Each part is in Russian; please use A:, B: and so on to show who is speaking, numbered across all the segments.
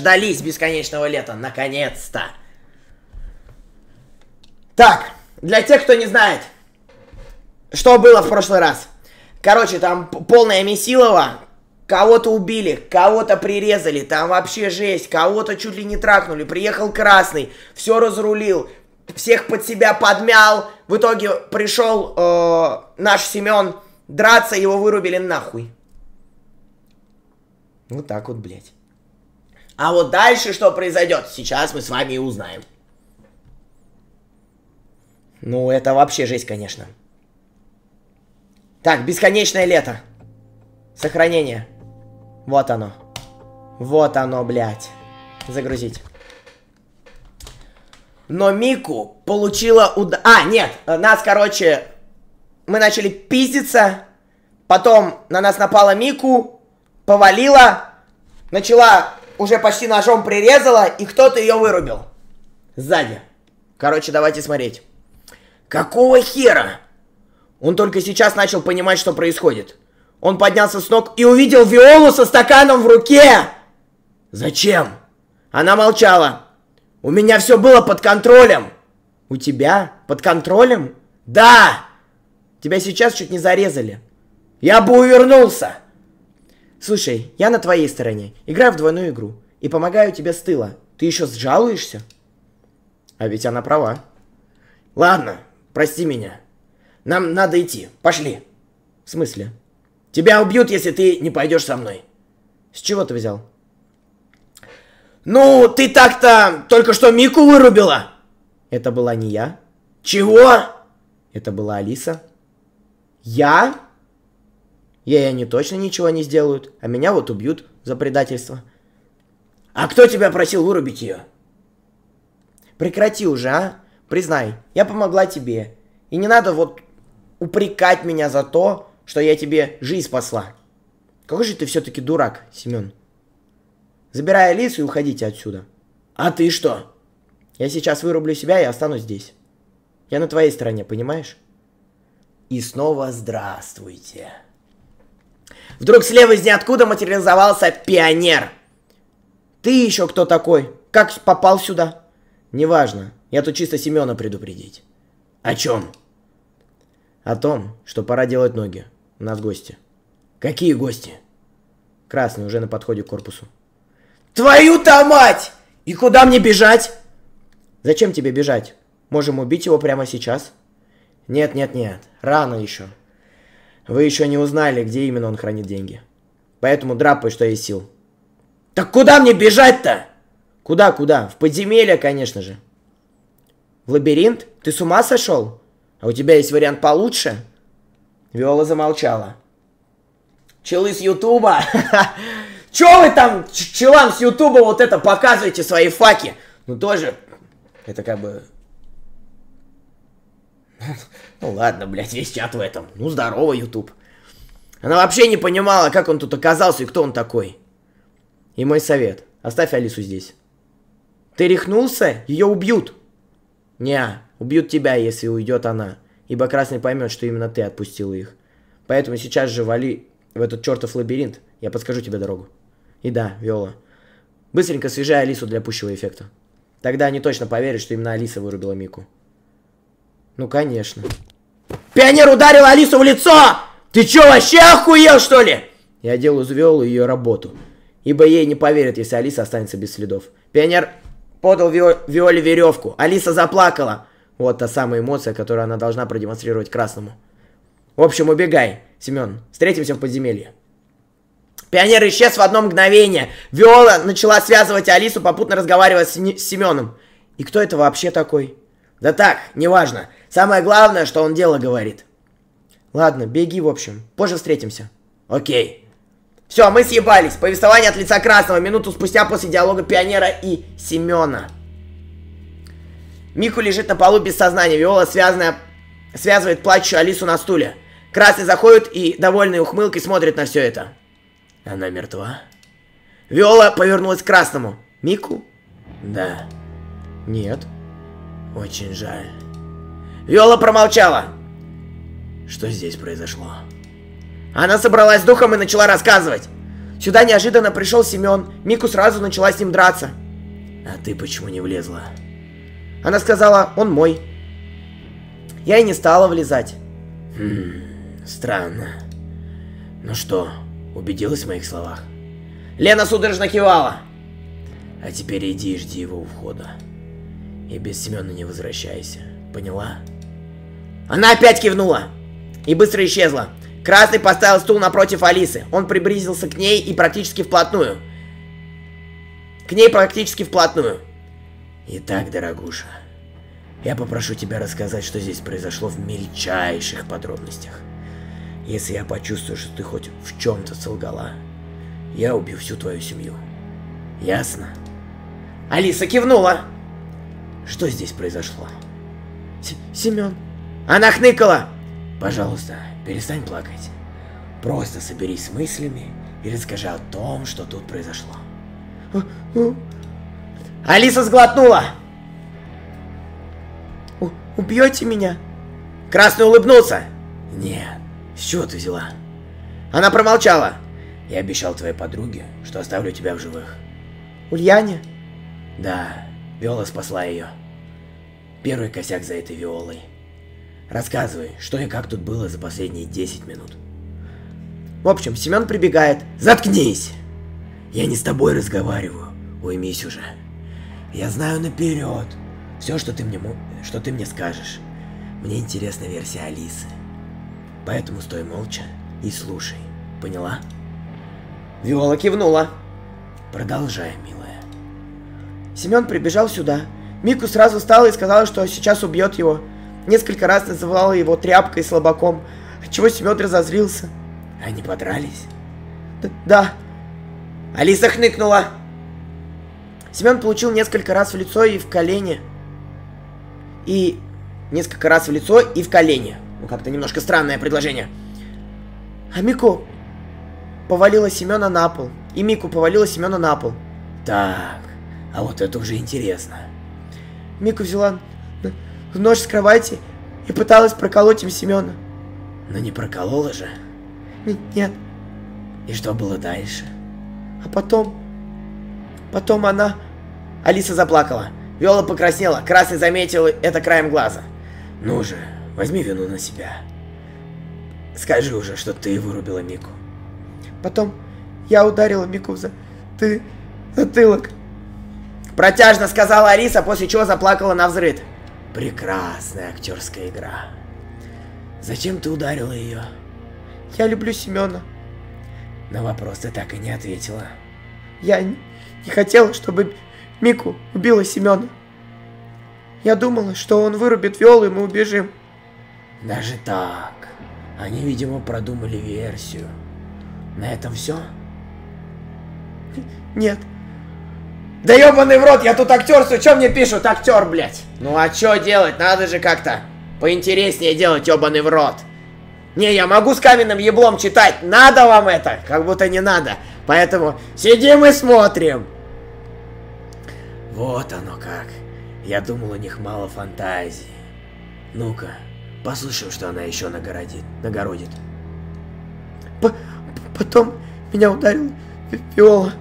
A: Дождались бесконечного лета, наконец-то. Так, для тех, кто не знает, что было в прошлый раз. Короче, там полная месилова, кого-то убили, кого-то прирезали, там вообще жесть, кого-то чуть ли не трахнули, приехал красный, все разрулил, всех под себя подмял, в итоге пришел э, наш Семен драться, его вырубили нахуй. Вот так вот, блядь. А вот дальше что произойдет, сейчас мы с вами и узнаем. Ну, это вообще жесть, конечно. Так, бесконечное лето. Сохранение. Вот оно. Вот оно, блядь. Загрузить. Но Мику получила удар... А, нет, нас, короче... Мы начали пиздиться. Потом на нас напала Мику. Повалила. Начала... Уже почти ножом прирезала. И кто-то ее вырубил. Сзади. Короче, давайте смотреть. Какого хера? Он только сейчас начал понимать, что происходит. Он поднялся с ног и увидел Виолу со стаканом в руке. Зачем? Она молчала. У меня все было под контролем. У тебя? Под контролем? Да! Тебя сейчас чуть не зарезали. Я бы увернулся. Слушай, я на твоей стороне. Играю в двойную игру. И помогаю тебе с тыла. Ты еще сжалуешься? А ведь она права. Ладно, прости меня. Нам надо идти. Пошли. В смысле? Тебя убьют, если ты не пойдешь со мной. С чего ты взял? Ну, ты так-то только что Мику вырубила. Это была не я. Чего? Это была Алиса. Я? Ей они точно ничего не сделают, а меня вот убьют за предательство. А кто тебя просил вырубить ее? Прекрати уже, а? Признай, я помогла тебе. И не надо вот упрекать меня за то, что я тебе жизнь спасла. Какой же ты все-таки дурак, Семен. Забирай Алису и уходите отсюда. А ты что? Я сейчас вырублю себя и останусь здесь. Я на твоей стороне, понимаешь? И снова здравствуйте. Вдруг слева из ниоткуда материализовался пионер. Ты еще кто такой? Как попал сюда? Неважно. Я тут чисто Семена предупредить. О чем? О том, что пора делать ноги. У нас гости. Какие гости? Красный уже на подходе к корпусу. Твою-то мать! И куда мне бежать? Зачем тебе бежать? Можем убить его прямо сейчас? Нет, нет, нет. Рано еще. Вы еще не узнали, где именно он хранит деньги. Поэтому драпай, что есть сил. Так куда мне бежать-то? Куда, куда? В подземелье, конечно же. В лабиринт? Ты с ума сошел? А у тебя есть вариант получше? Виола замолчала. Челы с Ютуба? Чё вы там, челам с Ютуба вот это показываете свои факи? Ну тоже, это как бы... Ну ладно, блядь, весь чат в этом. Ну здорово, Ютуб. Она вообще не понимала, как он тут оказался и кто он такой. И мой совет. Оставь Алису здесь. Ты рехнулся? Ее убьют. Не, убьют тебя, если уйдет она. Ибо Красный поймет, что именно ты отпустила их. Поэтому сейчас же вали в этот чертов лабиринт. Я подскажу тебе дорогу. И да, Виола. Быстренько свяжай Алису для пущего эффекта. Тогда они точно поверят, что именно Алиса вырубила Мику. Ну, конечно. Пионер ударил Алису в лицо! Ты чё, вообще охуел, что ли? Я делаю Виолу ее работу. Ибо ей не поверят, если Алиса останется без следов. Пионер подал Вио... Виоле веревку. Алиса заплакала. Вот та самая эмоция, которую она должна продемонстрировать красному. В общем, убегай, Семен. Встретимся в подземелье. Пионер исчез в одно мгновение. Виола начала связывать Алису, попутно разговаривая с, с Семеном. И кто это вообще такой? Да так, неважно. Самое главное, что он дело говорит. Ладно, беги, в общем. Позже встретимся. Окей. Все, мы съебались. Повествование от лица Красного. Минуту спустя после диалога Пионера и Семена. Мику лежит на полу без сознания. Виола связанная, связывает плачущую Алису на стуле. Красный заходит и, довольный ухмылкой, смотрит на все это. Она мертва? Виола повернулась к красному. Мику? Да. Нет. Очень жаль. Виола промолчала. Что здесь произошло? Она собралась с духом и начала рассказывать. Сюда неожиданно пришел Семен. Мику сразу начала с ним драться. А ты почему не влезла? Она сказала, он мой. Я и не стала влезать. Хм, странно. Ну что, убедилась в моих словах? Лена судорожно кивала. А теперь иди и жди его у входа. И без Семена не возвращайся. Поняла? Она опять кивнула. И быстро исчезла. Красный поставил стул напротив Алисы. Он приблизился к ней и практически вплотную. К ней практически вплотную. Итак, дорогуша, я попрошу тебя рассказать, что здесь произошло в мельчайших подробностях. Если я почувствую, что ты хоть в чем-то солгала, я убью всю твою семью. Ясно? Алиса кивнула. Что здесь произошло? С Семен. Она хныкала. Пожалуйста, перестань плакать. Просто соберись с мыслями и расскажи о том, что тут произошло. Алиса сглотнула. Убьете меня? Красный улыбнулся. Нет, с чего ты взяла? Она промолчала. Я обещал твоей подруге, что оставлю тебя в живых. Ульяне? Да, Виола спасла ее. Первый косяк за этой Виолой. Рассказывай, что и как тут было за последние 10 минут. В общем, Семен прибегает. Заткнись! Я не с тобой разговариваю. Уймись уже. Я знаю наперед. Все, что ты мне, что ты мне скажешь. Мне интересна версия Алисы. Поэтому стой молча и слушай. Поняла? Виола кивнула. Продолжай, милая. Семен прибежал сюда. Мику сразу встала и сказала, что сейчас убьет его. Несколько раз называла его тряпкой и слабаком, отчего Семен разозлился. Они подрались? Д да. Алиса хныкнула. Семен получил несколько раз в лицо и в колени. И несколько раз в лицо и в колени. Ну, как-то немножко странное предложение. А Мику повалила Семена на пол. И Мику повалила Семена на пол. Так, а вот это уже интересно. Мику взяла нож с кровати и пыталась проколоть им Семена. Но не проколола же? Нет. И что было дальше? А потом... Потом она... Алиса заплакала. Виола покраснела. Красный заметил это краем глаза. Ну же, возьми вину на себя. Скажи уже, что ты вырубила Мику. Потом я ударила Мику за... Ты... затылок. Протяжно сказала Алиса, после чего заплакала на взрыд. Прекрасная актерская игра. Зачем ты ударила ее? Я люблю Семена. На вопрос ты так и не ответила. Я не хотела, чтобы Мику убила Семена. Я думала, что он вырубит Виолу, и мы убежим. Даже так. Они, видимо, продумали версию. На этом все? Нет. Да ебаный в рот, я тут актерствую, что мне пишут? Актер, блядь. Ну а что делать? Надо же как-то поинтереснее делать, ебаный в рот. Не, я могу с каменным еблом читать. Надо вам это? Как будто не надо. Поэтому сидим и смотрим. Вот оно как. Я думал, у них мало фантазии. Ну-ка, послушаем, что она еще нагородит. Нагородит. П потом меня ударил Виола.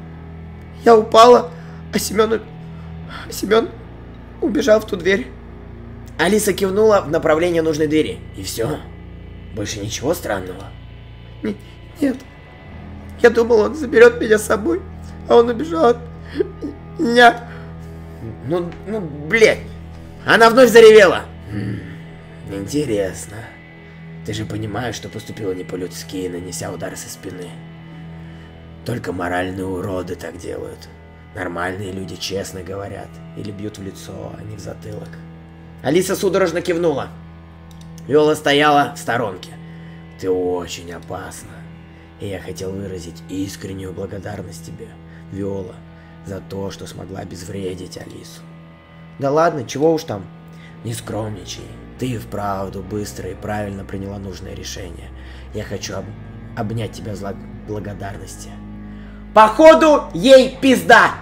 A: Я упала, а Семен... Семен убежал в ту дверь. Алиса кивнула в направлении нужной двери. И все? Больше ничего странного? Н нет. Я думал, он заберет меня с собой, а он убежал от меня. Ну, ну, блядь. Она вновь заревела. Интересно. Ты же понимаешь, что поступила не по-людски, нанеся удар со спины. Только моральные уроды так делают. Нормальные люди честно говорят. Или бьют в лицо, а не в затылок. Алиса судорожно кивнула. Виола стояла в сторонке. Ты очень опасна. И я хотел выразить искреннюю благодарность тебе, Виола, за то, что смогла обезвредить Алису. Да ладно, чего уж там. Не скромничай. Ты вправду быстро и правильно приняла нужное решение. Я хочу об... обнять тебя с благодарности. Походу, ей пизда!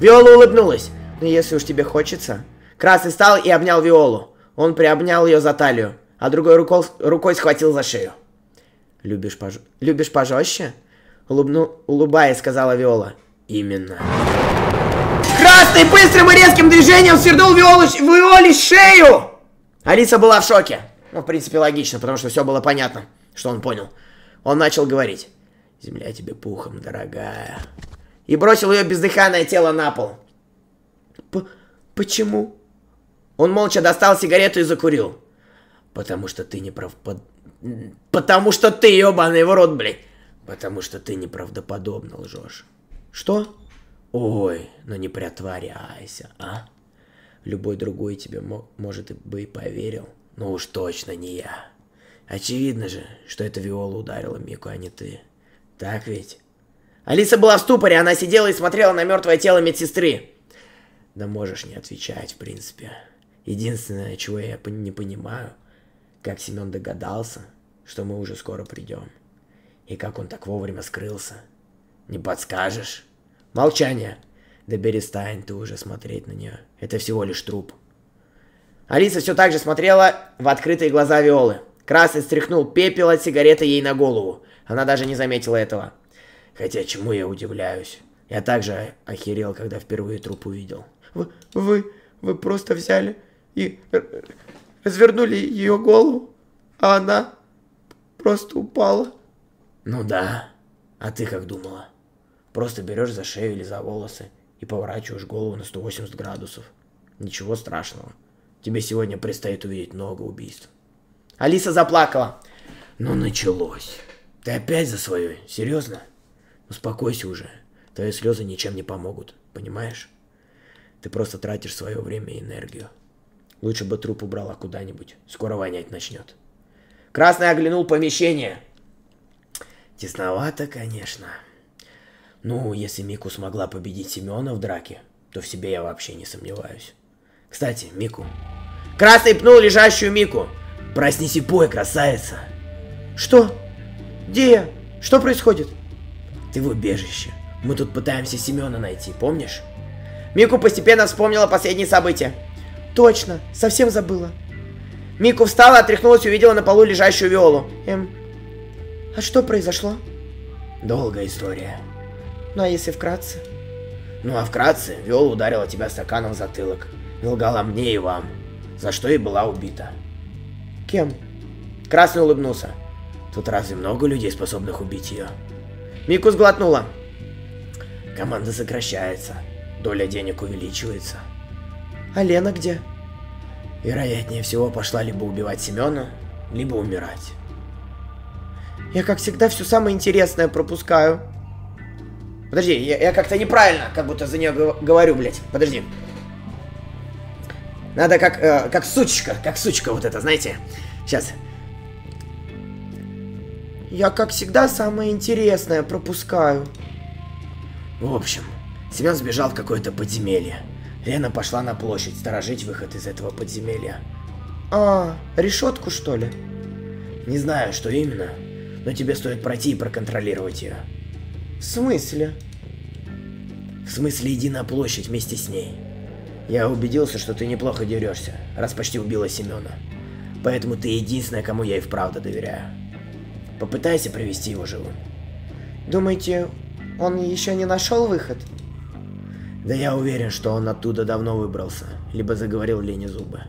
A: Виола улыбнулась. Ну, если уж тебе хочется. Красный встал и обнял Виолу. Он приобнял ее за талию, а другой рукой, рукой схватил за шею. Любишь, пож... Любишь пожестче? Улыбну... улыбаясь, сказала Виола. Именно. Красный быстрым и резким движением свернул Виолу... Виоле шею! Алиса была в шоке. Ну, в принципе, логично, потому что все было понятно, что он понял. Он начал говорить. «Земля тебе пухом, дорогая». И бросил ее бездыханное тело на пол. П «Почему?» Он молча достал сигарету и закурил. «Потому что ты не прав... Потому что ты, ебаный в рот, блядь! Потому что ты неправдоподобно лжешь». «Что?» «Ой, ну не притворяйся, а? Любой другой тебе может бы и поверил, но уж точно не я. Очевидно же, что это Виола ударила Мику, а не ты. Так ведь?» Алиса была в ступоре, она сидела и смотрела на мертвое тело медсестры. Да можешь не отвечать, в принципе. Единственное, чего я не понимаю, как Семен догадался, что мы уже скоро придем. И как он так вовремя скрылся. Не подскажешь? Молчание. Да перестань ты уже смотреть на нее. Это всего лишь труп. Алиса все так же смотрела в открытые глаза Виолы. Красный стряхнул пепел от сигареты ей на голову. Она даже не заметила этого. Хотя чему я удивляюсь? Я также охерел, когда впервые труп увидел. Вы, вы, вы просто взяли и развернули ее голову, а она просто упала. Ну да. А ты как думала? Просто берешь за шею или за волосы и поворачиваешь голову на 180 градусов. Ничего страшного. Тебе сегодня предстоит увидеть много убийств. Алиса заплакала. Ну началось. Ты опять за свое? Серьезно? Успокойся уже. Твои слезы ничем не помогут, понимаешь? Ты просто тратишь свое время и энергию. Лучше бы труп убрала куда-нибудь. Скоро вонять начнет. Красный оглянул помещение. Тесновато, конечно. Ну, если Мику смогла победить Семена в драке, то в себе я вообще не сомневаюсь. Кстати, Мику. Красный пнул лежащую Мику. Проснись и пой, красавица. Что? Где? Что происходит? Ты в убежище. Мы тут пытаемся Семена найти, помнишь? Мику постепенно вспомнила последние события. Точно, совсем забыла. Мику встала, отряхнулась и увидела на полу лежащую Виолу. Эм, а что произошло? Долгая история. Ну а если вкратце? Ну а вкратце, Виола ударила тебя стаканом в затылок. И лгала мне и вам. За что и была убита. Кем? Красный улыбнулся. Тут разве много людей, способных убить ее? Мику сглотнула. Команда сокращается. Доля денег увеличивается. А Лена где? Вероятнее всего пошла либо убивать Семена, либо умирать. Я, как всегда, все самое интересное пропускаю. Подожди, я, я как-то неправильно, как будто за нее говорю, блядь. Подожди. Надо как, э, как сучка, как сучка вот это, знаете. Сейчас. Я, как всегда, самое интересное пропускаю. В общем, Семен сбежал в какое-то подземелье. Лена пошла на площадь сторожить выход из этого подземелья. А, решетку что ли? Не знаю, что именно, но тебе стоит пройти и проконтролировать ее. В смысле? В смысле, иди на площадь вместе с ней. Я убедился, что ты неплохо дерешься, раз почти убила Семена. Поэтому ты единственная, кому я и вправду доверяю. Попытайся привести его живым. Думаете, он еще не нашел выход? Да я уверен, что он оттуда давно выбрался, либо заговорил Лене зубы.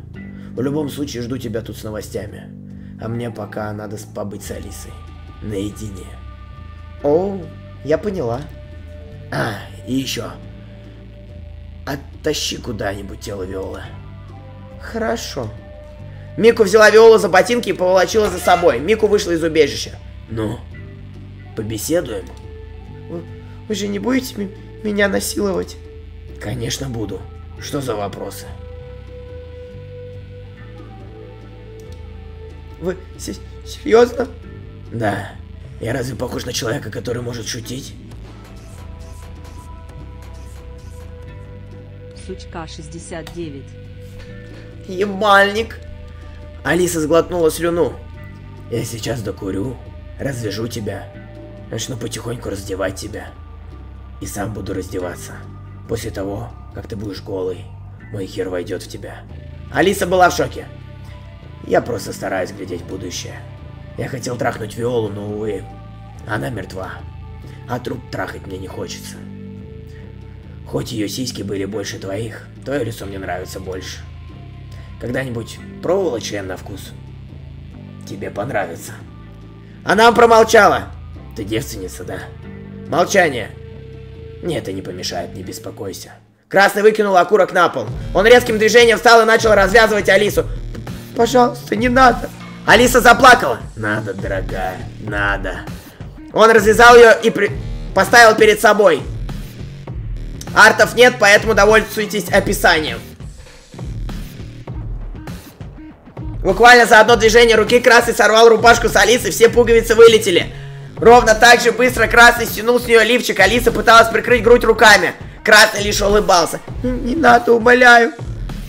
A: В любом случае жду тебя тут с новостями. А мне пока надо побыть с Алисой. Наедине. О, я поняла. А, и еще. Оттащи куда-нибудь тело Виолы. Хорошо. Мику взяла Виолу за ботинки и поволочила за собой. Мику вышла из убежища. Ну, побеседуем? Вы, вы же не будете меня насиловать? Конечно буду. Что за вопросы? Вы серьезно? Да. Я разве похож на человека, который может шутить?
B: Сучка 69.
A: Ебальник. Алиса сглотнула слюну. Я сейчас докурю, развяжу тебя, начну потихоньку раздевать тебя. И сам буду раздеваться. После того, как ты будешь голый, мой хер войдет в тебя. Алиса была в шоке. Я просто стараюсь глядеть в будущее. Я хотел трахнуть Виолу, но, увы, она мертва. а труп трахать мне не хочется. Хоть ее сиськи были больше твоих, твое лицо мне нравится больше. Когда-нибудь пробовала член на вкус? Тебе понравится. Она промолчала. Ты девственница, да? Молчание. Мне это не помешает, не беспокойся. Красный выкинул окурок на пол. Он резким движением встал и начал развязывать Алису. Пожалуйста, не надо. Алиса заплакала. Надо, дорогая, надо. Он развязал ее и при... поставил перед собой. Артов нет, поэтому довольствуйтесь описанием. Буквально за одно движение руки Красный сорвал рубашку с Алисы, все пуговицы вылетели. Ровно так же быстро Красный стянул с нее лифчик, Алиса пыталась прикрыть грудь руками. Красный лишь улыбался. «Не надо, умоляю».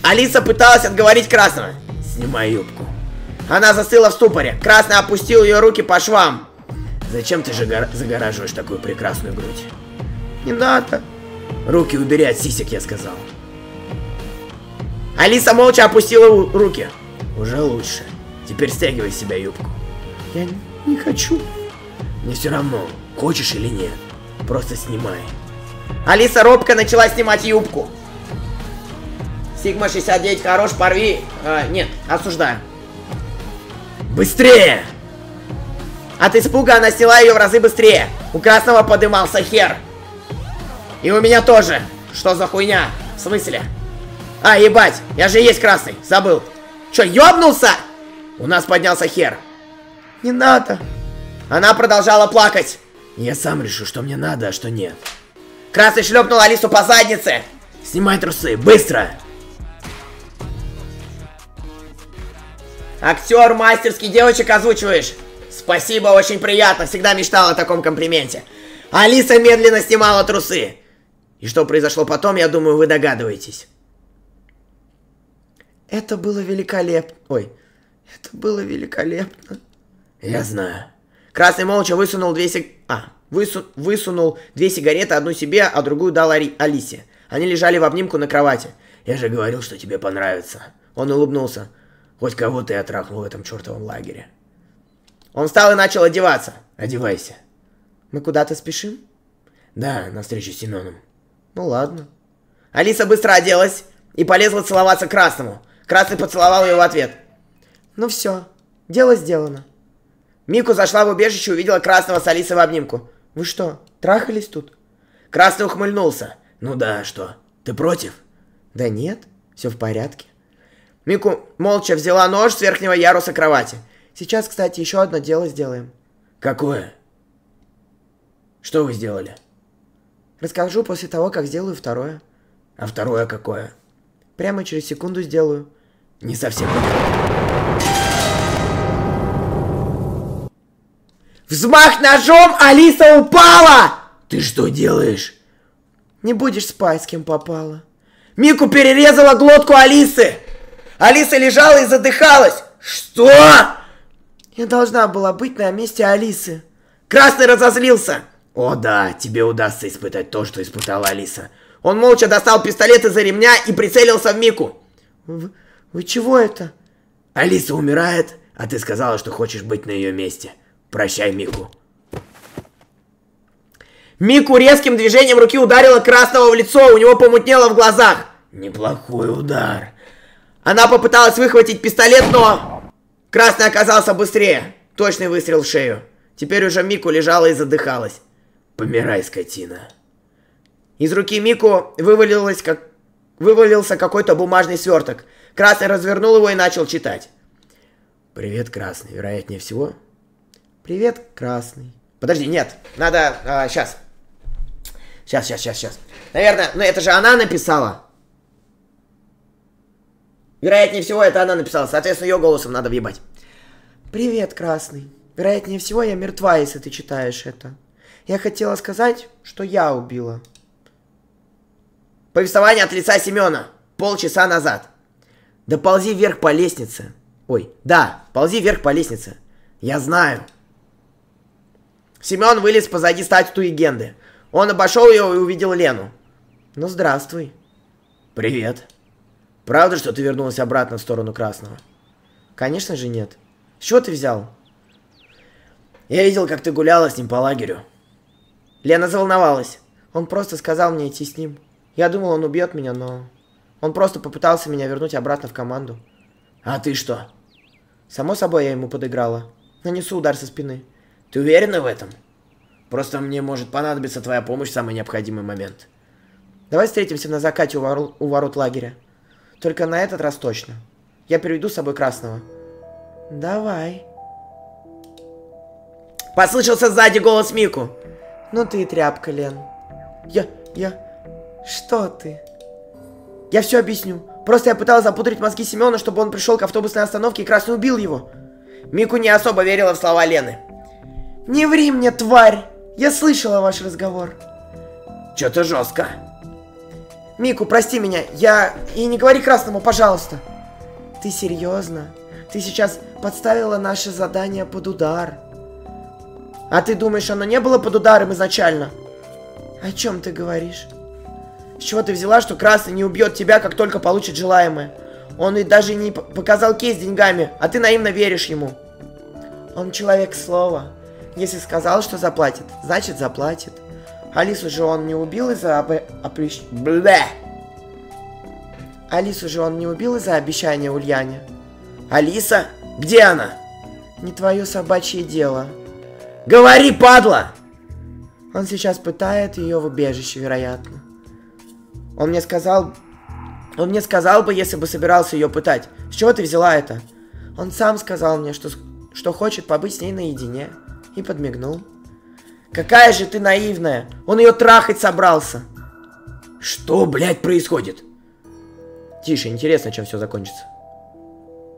A: Алиса пыталась отговорить Красного. «Снимай юбку». Она застыла в ступоре. Красный опустил ее руки по швам. «Зачем ты же загораживаешь такую прекрасную грудь?» «Не надо». «Руки убери от сисек, я сказал». Алиса молча опустила руки. Уже лучше. Теперь стягивай себя юбку. Я не хочу. Мне все равно, хочешь или нет. Просто снимай. Алиса робко начала снимать юбку. Сигма 69 хорош, порви. А, нет, осуждаю. Быстрее! От испуга она сняла ее в разы быстрее. У красного подымался хер. И у меня тоже. Что за хуйня? В смысле? А, ебать, я же есть красный, забыл. Че, ёбнулся? У нас поднялся хер. Не надо. Она продолжала плакать. Я сам решу, что мне надо, а что нет. Красный шлепнул Алису по заднице. Снимай трусы, быстро. Актер мастерски девочек озвучиваешь. Спасибо, очень приятно. Всегда мечтал о таком комплименте. Алиса медленно снимала трусы. И что произошло потом, я думаю, вы догадываетесь. Это было великолепно. Ой, это было великолепно. Я знаю. Красный молча высунул две сиг... А, высу... высунул две сигареты, одну себе, а другую дал Ари... Алисе. Они лежали в обнимку на кровати. Я же говорил, что тебе понравится. Он улыбнулся. Хоть кого-то я трахнул в этом чертовом лагере. Он встал и начал одеваться. Одевайся. Мы куда-то спешим? Да, на встречу с Семеном. Ну ладно. Алиса быстро оделась и полезла целоваться Красному. Красный поцеловал ее в ответ. Ну все, дело сделано. Мику зашла в убежище и увидела Красного с Алисой в обнимку. Вы что, трахались тут? Красный ухмыльнулся. Ну да, что, ты против? Да нет, все в порядке. Мику молча взяла нож с верхнего яруса кровати. Сейчас, кстати, еще одно дело сделаем. Какое? Что вы сделали? Расскажу после того, как сделаю второе. А второе какое? Прямо через секунду сделаю. Не совсем Взмах ножом, Алиса упала! Ты что делаешь? Не будешь спать, с кем попало. Мику перерезала глотку Алисы. Алиса лежала и задыхалась. Что? Я должна была быть на месте Алисы. Красный разозлился. О да, тебе удастся испытать то, что испытала Алиса. Он молча достал пистолет из-за ремня и прицелился в Мику. Вы чего это? Алиса умирает, а ты сказала, что хочешь быть на ее месте. Прощай, Мику. Мику резким движением руки ударила Красного в лицо, у него помутнело в глазах. Неплохой удар. Она попыталась выхватить пистолет, но... Красный оказался быстрее. Точный выстрел в шею. Теперь уже Мику лежала и задыхалась. Помирай, скотина. Из руки Мику вывалилось как... вывалился какой-то бумажный сверток. Красный развернул его и начал читать. Привет, Красный. Вероятнее всего. Привет, Красный. Подожди, нет. Надо... А, сейчас. Сейчас, сейчас, сейчас, сейчас. Наверное, ну это же она написала. Вероятнее всего, это она написала. Соответственно, ее голосом надо въебать. Привет, Красный. Вероятнее всего, я мертва, если ты читаешь это. Я хотела сказать, что я убила. Повествование от лица Семена. Полчаса назад. Да ползи вверх по лестнице. Ой, да, ползи вверх по лестнице. Я знаю. Семен вылез позади статуи Генды. Он обошел ее и увидел Лену. Ну, здравствуй. Привет. Правда, что ты вернулась обратно в сторону Красного? Конечно же нет. С чего ты взял? Я видел, как ты гуляла с ним по лагерю. Лена заволновалась. Он просто сказал мне идти с ним. Я думал, он убьет меня, но... Он просто попытался меня вернуть обратно в команду.
C: А ты что?
A: Само собой, я ему подыграла. Нанесу удар со спины.
C: Ты уверена в этом? Просто мне может понадобиться твоя помощь в самый необходимый момент.
A: Давай встретимся на закате у, ворот, у ворот лагеря. Только на этот раз точно. Я приведу с собой Красного. Давай.
C: Послышался сзади голос Мику.
A: Ну ты и тряпка, Лен. Я... я... Что ты? Я все объясню. Просто я пыталась запутать мозги Семена, чтобы он пришел к автобусной остановке и Красный убил его.
C: Мику не особо верила в слова Лены.
A: Не ври мне, тварь! Я слышала ваш разговор.
C: Че-то жестко.
A: Мику, прости меня, я... И не говори Красному, пожалуйста. Ты серьезно? Ты сейчас подставила наше задание под удар. А ты думаешь, оно не было под ударом изначально? О чем ты говоришь? С чего ты взяла, что Красный не убьет тебя, как только получит желаемое? Он ведь даже не показал кейс деньгами, а ты наивно веришь ему. Он человек слова. Если сказал, что заплатит, значит заплатит. Алису же он не убил из-за об... опрещ... Блэ! Алису же он не убил из-за обещания Ульяне.
C: Алиса? Где она?
A: Не твое собачье дело.
C: Говори, падла!
A: Он сейчас пытает ее в убежище, вероятно. Он мне сказал... Он мне сказал бы, если бы собирался ее пытать. С чего ты взяла это? Он сам сказал мне, что, что хочет побыть с ней наедине. И подмигнул. Какая же ты наивная! Он ее трахать собрался!
C: Что, блядь, происходит?
A: Тише, интересно, чем все закончится.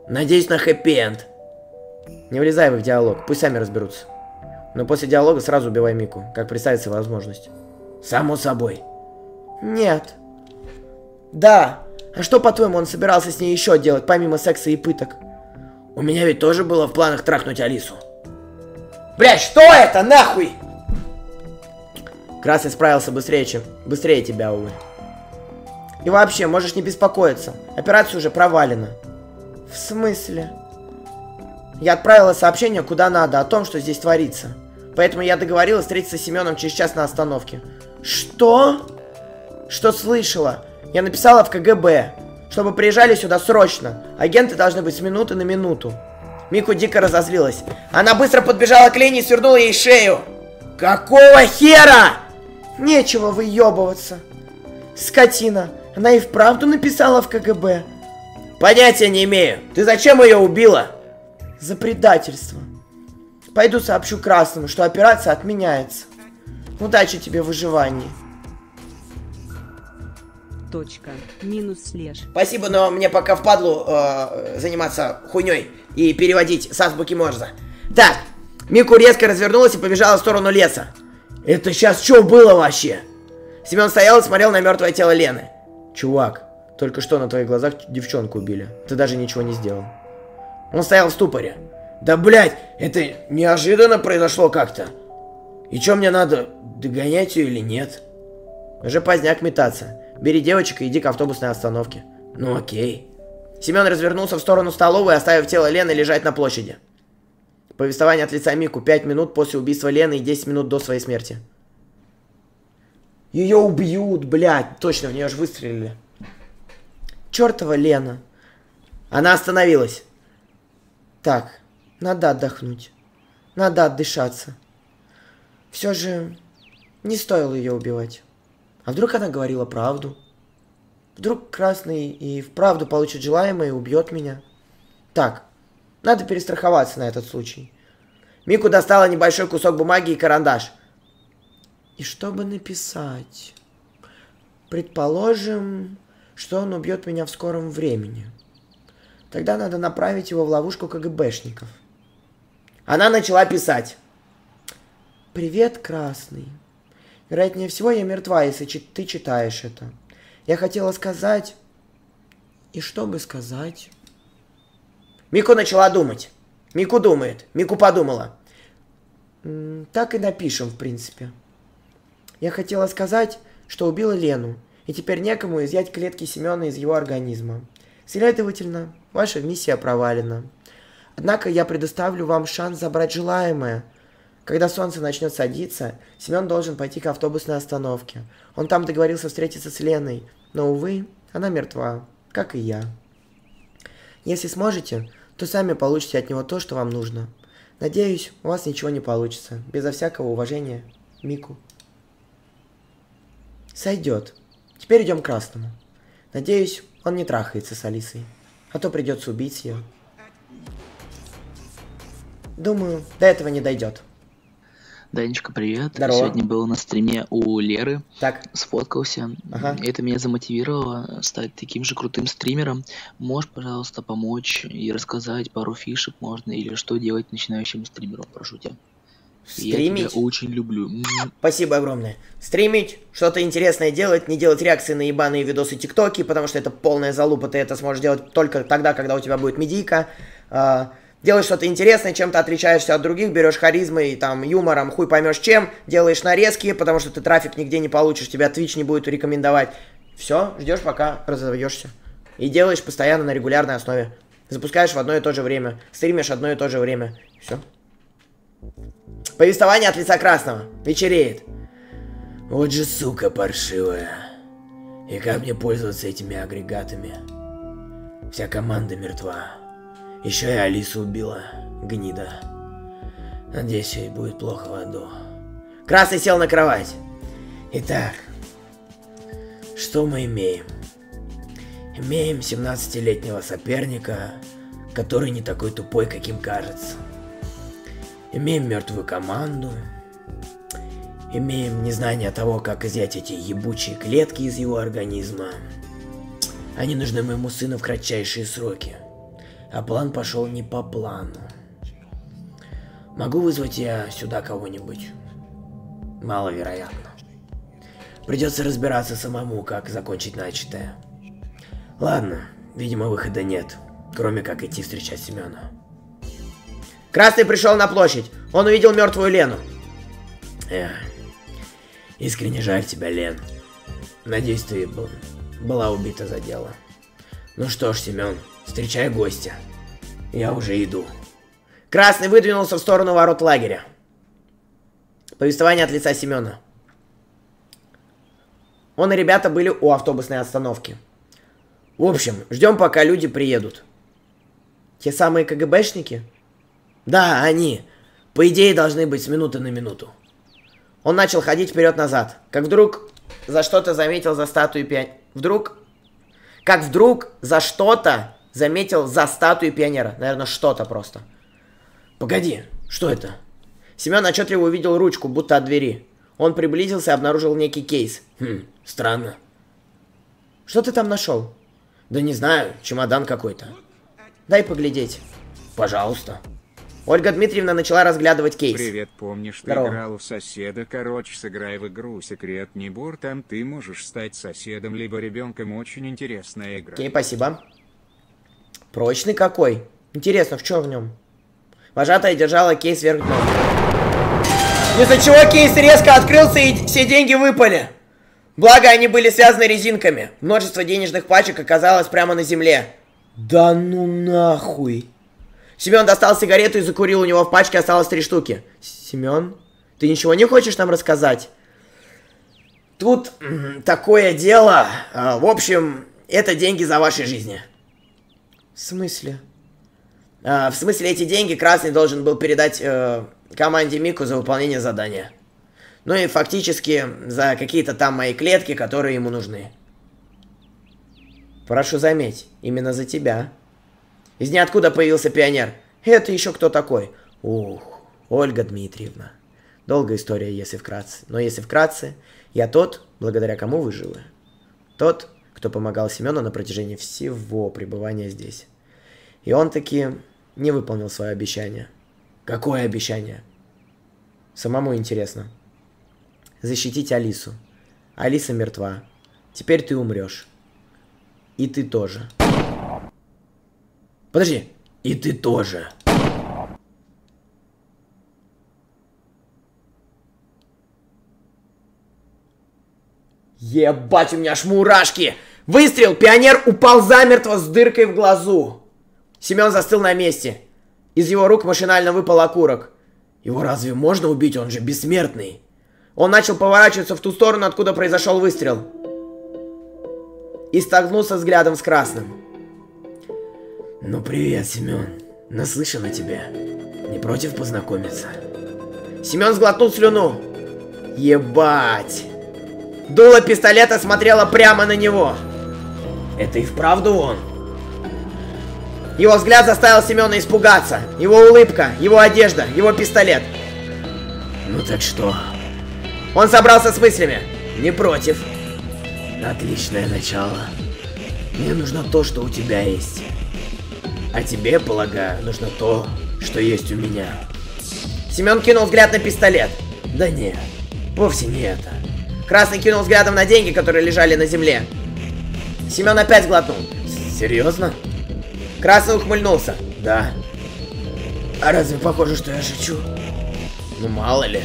C: Надеюсь на хэппи-энд.
A: Не влезай в их диалог, пусть сами разберутся. Но после диалога сразу убивай Мику, как представится возможность.
C: Само собой.
A: Нет. Да. А что, по-твоему, он собирался с ней еще делать, помимо секса и пыток?
C: У меня ведь тоже было в планах трахнуть Алису.
A: Блять, что это, нахуй? Красный справился быстрее, чем... Быстрее тебя, увы. И вообще, можешь не беспокоиться. Операция уже провалена. В смысле? Я отправила сообщение куда надо о том, что здесь творится. Поэтому я договорилась встретиться с Семеном через час на остановке. Что? Что слышала? Я написала в КГБ, чтобы приезжали сюда срочно. Агенты должны быть с минуты на минуту. Мику дико разозлилась. Она быстро подбежала к Лене и свернула ей шею. Какого хера? Нечего выебываться. Скотина. Она и вправду написала в КГБ.
C: Понятия не имею. Ты зачем ее убила?
A: За предательство. Пойду сообщу Красному, что операция отменяется. Удачи тебе в выживании.
B: Точка.
C: Спасибо, но мне пока впадлу э, заниматься хуйней и переводить с азбуки Морзе. Так, Мику резко развернулась и побежала в сторону леса. Это сейчас что было вообще? Семен стоял и смотрел на мертвое тело Лены.
A: Чувак, только что на твоих глазах девчонку убили. Ты даже ничего не сделал.
C: Он стоял в ступоре. Да блять, это неожиданно произошло как-то. И что мне надо, догонять ее или нет?
A: Уже поздняк метаться. Бери девочек и иди к автобусной остановке.
C: Ну окей.
A: Семен развернулся в сторону столовой, оставив тело Лены лежать на площади. Повествование от лица Мику. Пять минут после убийства Лены и 10 минут до своей смерти. Ее убьют, блядь. Точно, в нее же выстрелили. Чертова Лена.
C: Она остановилась.
A: Так, надо отдохнуть. Надо отдышаться. Все же не стоило ее убивать. А вдруг она говорила правду? Вдруг Красный и вправду получит желаемое и убьет меня? Так, надо перестраховаться на этот случай.
C: Мику достала небольшой кусок бумаги и карандаш.
A: И чтобы написать? Предположим, что он убьет меня в скором времени. Тогда надо направить его в ловушку КГБшников.
C: Она начала писать.
A: «Привет, Красный. Вероятнее всего, я мертва, если ты читаешь это. Я хотела сказать... И что бы сказать?»
C: Мику начала думать. Мику думает. Мику подумала.
A: Так и напишем, в принципе. Я хотела сказать, что убила Лену, и теперь некому изъять клетки Семена из его организма. Следовательно, ваша миссия провалена. Однако я предоставлю вам шанс забрать желаемое. Когда солнце начнет садиться, Семен должен пойти к автобусной остановке. Он там договорился встретиться с Леной, но, увы, она мертва, как и я. Если сможете, то сами получите от него то, что вам нужно. Надеюсь, у вас ничего не получится. Безо всякого уважения, Мику. Сойдет. Теперь идем к Красному. Надеюсь, он не трахается с Алисой. А то придется убить ее. Думаю, до этого не дойдет.
D: Данечка, привет.
A: Здорово.
D: Сегодня был на стриме у Леры.
A: Так,
D: Сфоткался.
A: Ага.
D: Это меня замотивировало стать таким же крутым стримером. Можешь, пожалуйста, помочь и рассказать пару фишек можно или что делать начинающим стримерам, прошу тебя. Я
A: стримить?
D: тебя очень люблю.
A: Спасибо огромное. Стримить, что-то интересное делать, не делать реакции на ебаные видосы ТикТоки, потому что это полная залупа, ты это сможешь делать только тогда, когда у тебя будет медийка. Делаешь что-то интересное, чем-то отличаешься от других, берешь харизмой, там, юмором, хуй поймешь чем, делаешь нарезки, потому что ты трафик нигде не получишь, тебя Twitch не будет рекомендовать. Все, ждешь, пока разовьешься. И делаешь постоянно на регулярной основе. Запускаешь в одно и то же время, стримишь одно и то же время. Все. Повествование от лица красного. Вечереет. Вот же сука паршивая. И как мне пользоваться этими агрегатами? Вся команда мертва. Еще и Алису убила. Гнида. Надеюсь, ей будет плохо в аду. Красный сел на кровать. Итак, что мы имеем? Имеем 17-летнего соперника, который не такой тупой, каким кажется. Имеем мертвую команду. Имеем незнание того, как изъять эти ебучие клетки из его организма. Они нужны моему сыну в кратчайшие сроки. А план пошел не по плану. Могу вызвать я сюда кого-нибудь? Маловероятно. Придется разбираться самому, как закончить начатое. Ладно, видимо, выхода нет, кроме как идти встречать Семена. Красный пришел на площадь. Он увидел мертвую Лену. Эх, искренне жаль тебя, Лен. Надеюсь, ты был- была убита за дело. Ну что ж, Семен, встречай гостя. Я уже иду. Красный выдвинулся в сторону ворот лагеря. Повествование от лица Семена. Он и ребята были у автобусной остановки. В общем, ждем, пока люди приедут. Те самые КГБшники? Да, они. По идее, должны быть с минуты на минуту. Он начал ходить вперед-назад, как вдруг за что-то заметил за статуей пионера. Вдруг... Как вдруг за что-то заметил за статуей пионера. Наверное, что-то просто. Погоди, что это? Семен отчетливо увидел ручку, будто от двери. Он приблизился и обнаружил некий кейс. Хм, странно. Что ты там нашел? Да не знаю, чемодан какой-то. Дай поглядеть. Пожалуйста. Ольга Дмитриевна начала разглядывать кейс.
E: Привет, помнишь, ты
A: Здорово.
E: играл в соседа? Короче, сыграй в игру Секрет Небур, там ты можешь стать соседом либо ребенком. Очень интересная игра.
A: Окей, спасибо. Прочный какой. Интересно, в чем в нем? Вожатая держала кейс вверх. Из-за чего кейс резко открылся и все деньги выпали. Благо, они были связаны резинками. Множество денежных пачек оказалось прямо на земле. Да ну нахуй. Семен достал сигарету и закурил. У него в пачке осталось три штуки. Семен, ты ничего не хочешь нам рассказать? Тут такое дело. А, в общем, это деньги за вашей жизни. В смысле? А, в смысле, эти деньги Красный должен был передать э, команде Мику за выполнение задания. Ну и фактически за какие-то там мои клетки, которые ему нужны. Прошу заметь, именно за тебя. Из ниоткуда появился пионер. Это еще кто такой? Ух, Ольга Дмитриевна. Долгая история, если вкратце. Но если вкратце, я тот, благодаря кому вы живы. Тот, кто помогал Семену на протяжении всего пребывания здесь. И он таки не выполнил свое обещание. Какое обещание? Самому интересно. Защитить Алису. Алиса мертва. Теперь ты умрешь. И ты тоже. Подожди. И ты тоже. Ебать, у меня аж мурашки! Выстрел! Пионер упал замертво с дыркой в глазу. Семен застыл на месте. Из его рук машинально выпал окурок. Его разве можно убить? Он же бессмертный. Он начал поворачиваться в ту сторону, откуда произошел выстрел. И столкнулся взглядом с красным. Ну привет, Семен. Наслышан о тебе. Не против познакомиться? Семен сглотнул слюну. Ебать. Дуло пистолета смотрело прямо на него. Это и вправду он. Его взгляд заставил Семена испугаться. Его улыбка, его одежда, его пистолет. Ну так что? Он собрался с мыслями. Не против. Отличное начало. Мне нужно то, что у тебя есть. А тебе, полагаю, нужно то, что есть у меня. Семен кинул взгляд на пистолет. Да нет, вовсе не это. Красный кинул взглядом на деньги, которые лежали на земле. Семен опять глотнул. Серьезно? Красный ухмыльнулся. Да. А разве похоже, что я шучу? Ну, мало ли.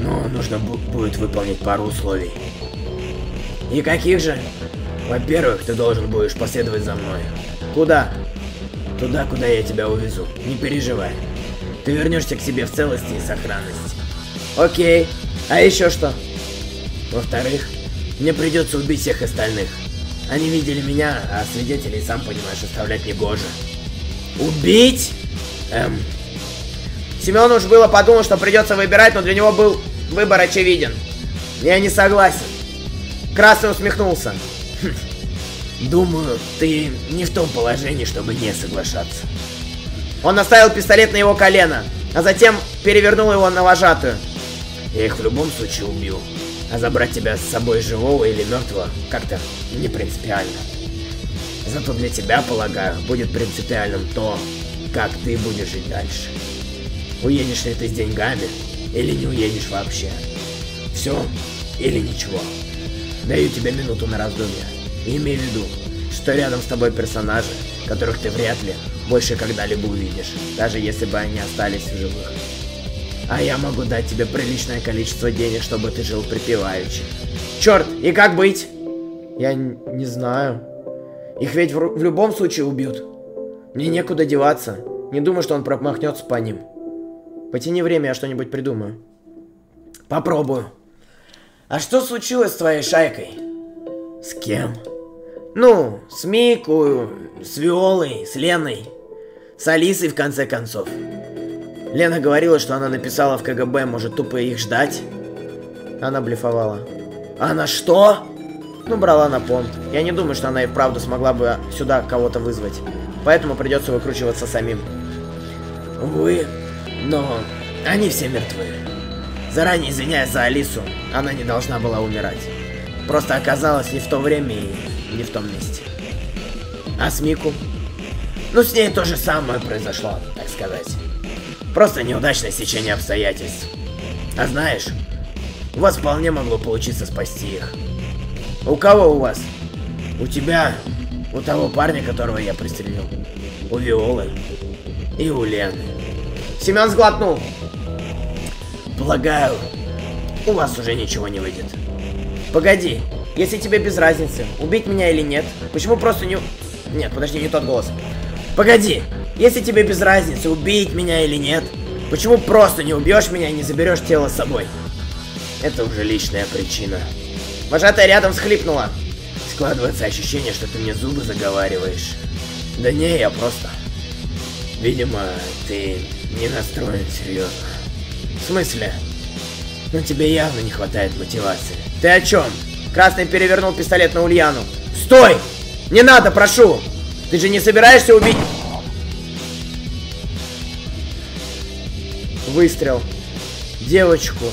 A: Но нужно бу будет выполнить пару условий. И каких же? Во-первых, ты должен будешь последовать за мной. Куда? Туда, куда я тебя увезу. Не переживай. Ты вернешься к себе в целости и сохранности. Окей. А еще что? Во-вторых, мне придется убить всех остальных. Они видели меня, а свидетелей, сам понимаешь, оставлять не гоже. Убить? Эм. Семен уж было подумал, что придется выбирать, но для него был выбор очевиден. Я не согласен. Красный усмехнулся. Хм. Думаю, ты не в том положении, чтобы не соглашаться. Он наставил пистолет на его колено, а затем перевернул его на вожатую. Я их в любом случае убью. А забрать тебя с собой живого или мертвого как-то не принципиально. Зато для тебя, полагаю, будет принципиальным то, как ты будешь жить дальше. Уедешь ли ты с деньгами или не уедешь вообще. Все или ничего. Даю тебе минуту на раздумье. И имей в виду, что рядом с тобой персонажи, которых ты вряд ли больше когда-либо увидишь, даже если бы они остались в живых. А я могу дать тебе приличное количество денег, чтобы ты жил припеваючи. Черт, и как быть? Я не знаю. Их ведь в, в любом случае убьют. Мне некуда деваться. Не думаю, что он промахнется по ним. Потяни время, я что-нибудь придумаю. Попробую. А что случилось с твоей шайкой? С кем? Ну, с Мику, с Виолой, с Леной. С Алисой, в конце концов. Лена говорила, что она написала в КГБ, может тупо их ждать. Она блефовала. Она что? Ну, брала на понт. Я не думаю, что она и вправду смогла бы сюда кого-то вызвать. Поэтому придется выкручиваться самим. Увы, но они все мертвы. Заранее извиняюсь за Алису, она не должна была умирать. Просто оказалась не в то время и не в том месте. А с Мику? Ну, с ней то же самое произошло, так сказать. Просто неудачное стечение обстоятельств. А знаешь, у вас вполне могло получиться спасти их. У кого у вас? У тебя, у того парня, которого я пристрелил, у Виолы и у Лены. Семен сглотнул. Полагаю, у вас уже ничего не выйдет. Погоди, если тебе без разницы, убить меня или нет, почему просто не... Нет, подожди, не тот голос. Погоди, если тебе без разницы, убить меня или нет, почему просто не убьешь меня и не заберешь тело с собой? Это уже личная причина. Вожатая рядом всхлипнула. Складывается ощущение, что ты мне зубы заговариваешь. Да не, я просто... Видимо, ты не настроен серьезно. В смысле? Ну, тебе явно не хватает мотивации. Ты о чем? Красный перевернул пистолет на Ульяну. Стой! Не надо, прошу! Ты же не собираешься убить... Выстрел. Девочку.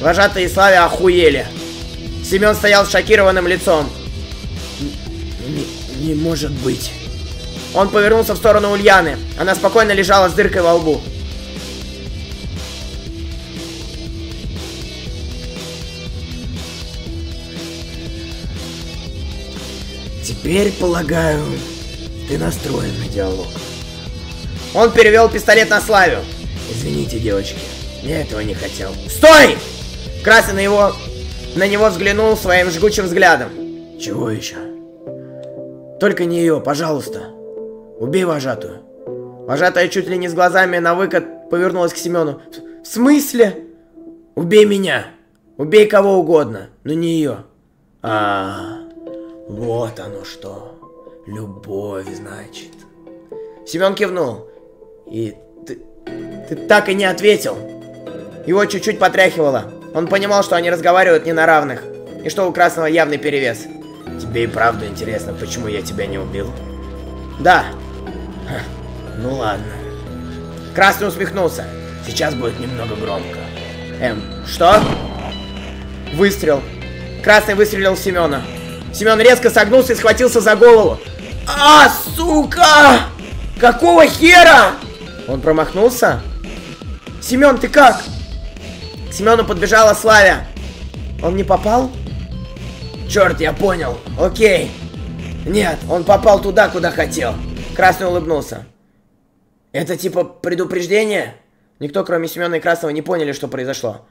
A: Вожатые Славе охуели. Семен стоял с шокированным лицом. Не, не может быть. Он повернулся в сторону Ульяны. Она спокойно лежала с дыркой во лбу. Теперь, полагаю, ты настроен на диалог. Он перевел пистолет на Славю. Извините, девочки, я этого не хотел. Стой! Красный на его... На него взглянул своим жгучим взглядом. Чего еще? Только не ее, пожалуйста. Убей вожатую. Вожатая чуть ли не с глазами на выкат повернулась к Семену. В смысле? Убей меня. Убей кого угодно, но не ее. А, вот оно что. Любовь, значит. Семен кивнул. И ты, ты так и не ответил. Его чуть-чуть потряхивало. Он понимал, что они разговаривают не на равных. И что у Красного явный перевес. Тебе и правда интересно, почему я тебя не убил? Да. Ха, ну ладно. Красный усмехнулся. Сейчас будет немного громко. Эм, что? Выстрел. Красный выстрелил в Семена. Семен резко согнулся и схватился за голову. А, сука! Какого хера? Он промахнулся? Семен, ты как? Семену подбежала Славя. Он не попал? Черт, я понял. Окей. Нет, он попал туда, куда хотел. Красный улыбнулся. Это типа предупреждение? Никто, кроме Семена и Красного, не поняли, что произошло.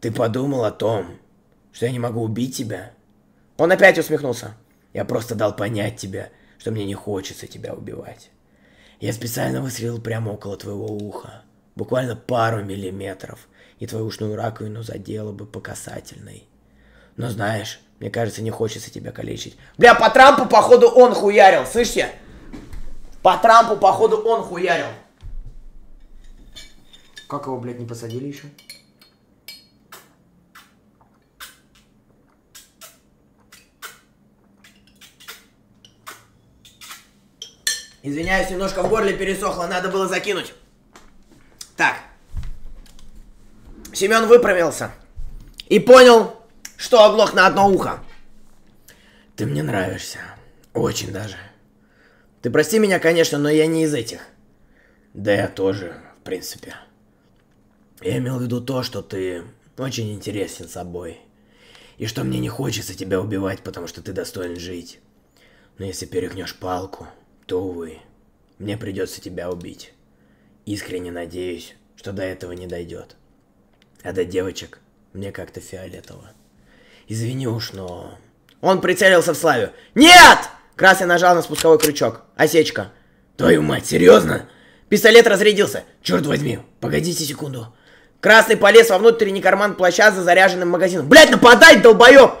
A: Ты подумал о том, что я не могу убить тебя? Он опять усмехнулся. Я просто дал понять тебе, что мне не хочется тебя убивать. Я специально выстрелил прямо около твоего уха. Буквально пару миллиметров. И твою ушную раковину задело бы по касательной. Но знаешь, мне кажется, не хочется тебя калечить. Бля, по Трампу, походу, он хуярил, слышите? По Трампу, походу, он хуярил. Как его, блядь, не посадили еще? Извиняюсь, немножко в горле пересохло, надо было закинуть. Так. Семен выправился. И понял, что оглох на одно ухо. Ты мне нравишься. Очень даже. Ты прости меня, конечно, но я не из этих. Да я тоже, в принципе. Я имел в виду то, что ты очень интересен собой. И что мне не хочется тебя убивать, потому что ты достоин жить. Но если перегнешь палку, то, увы, мне придется тебя убить. Искренне надеюсь, что до этого не дойдет. А до девочек мне как-то фиолетово. Извини уж, но... Он прицелился в Славю. Нет! Красный нажал на спусковой крючок. Осечка. Твою мать, серьезно? Пистолет разрядился. Черт возьми, погодите секунду. Красный полез во внутренний карман плаща за заряженным магазином. Блять, нападай, долбоеб!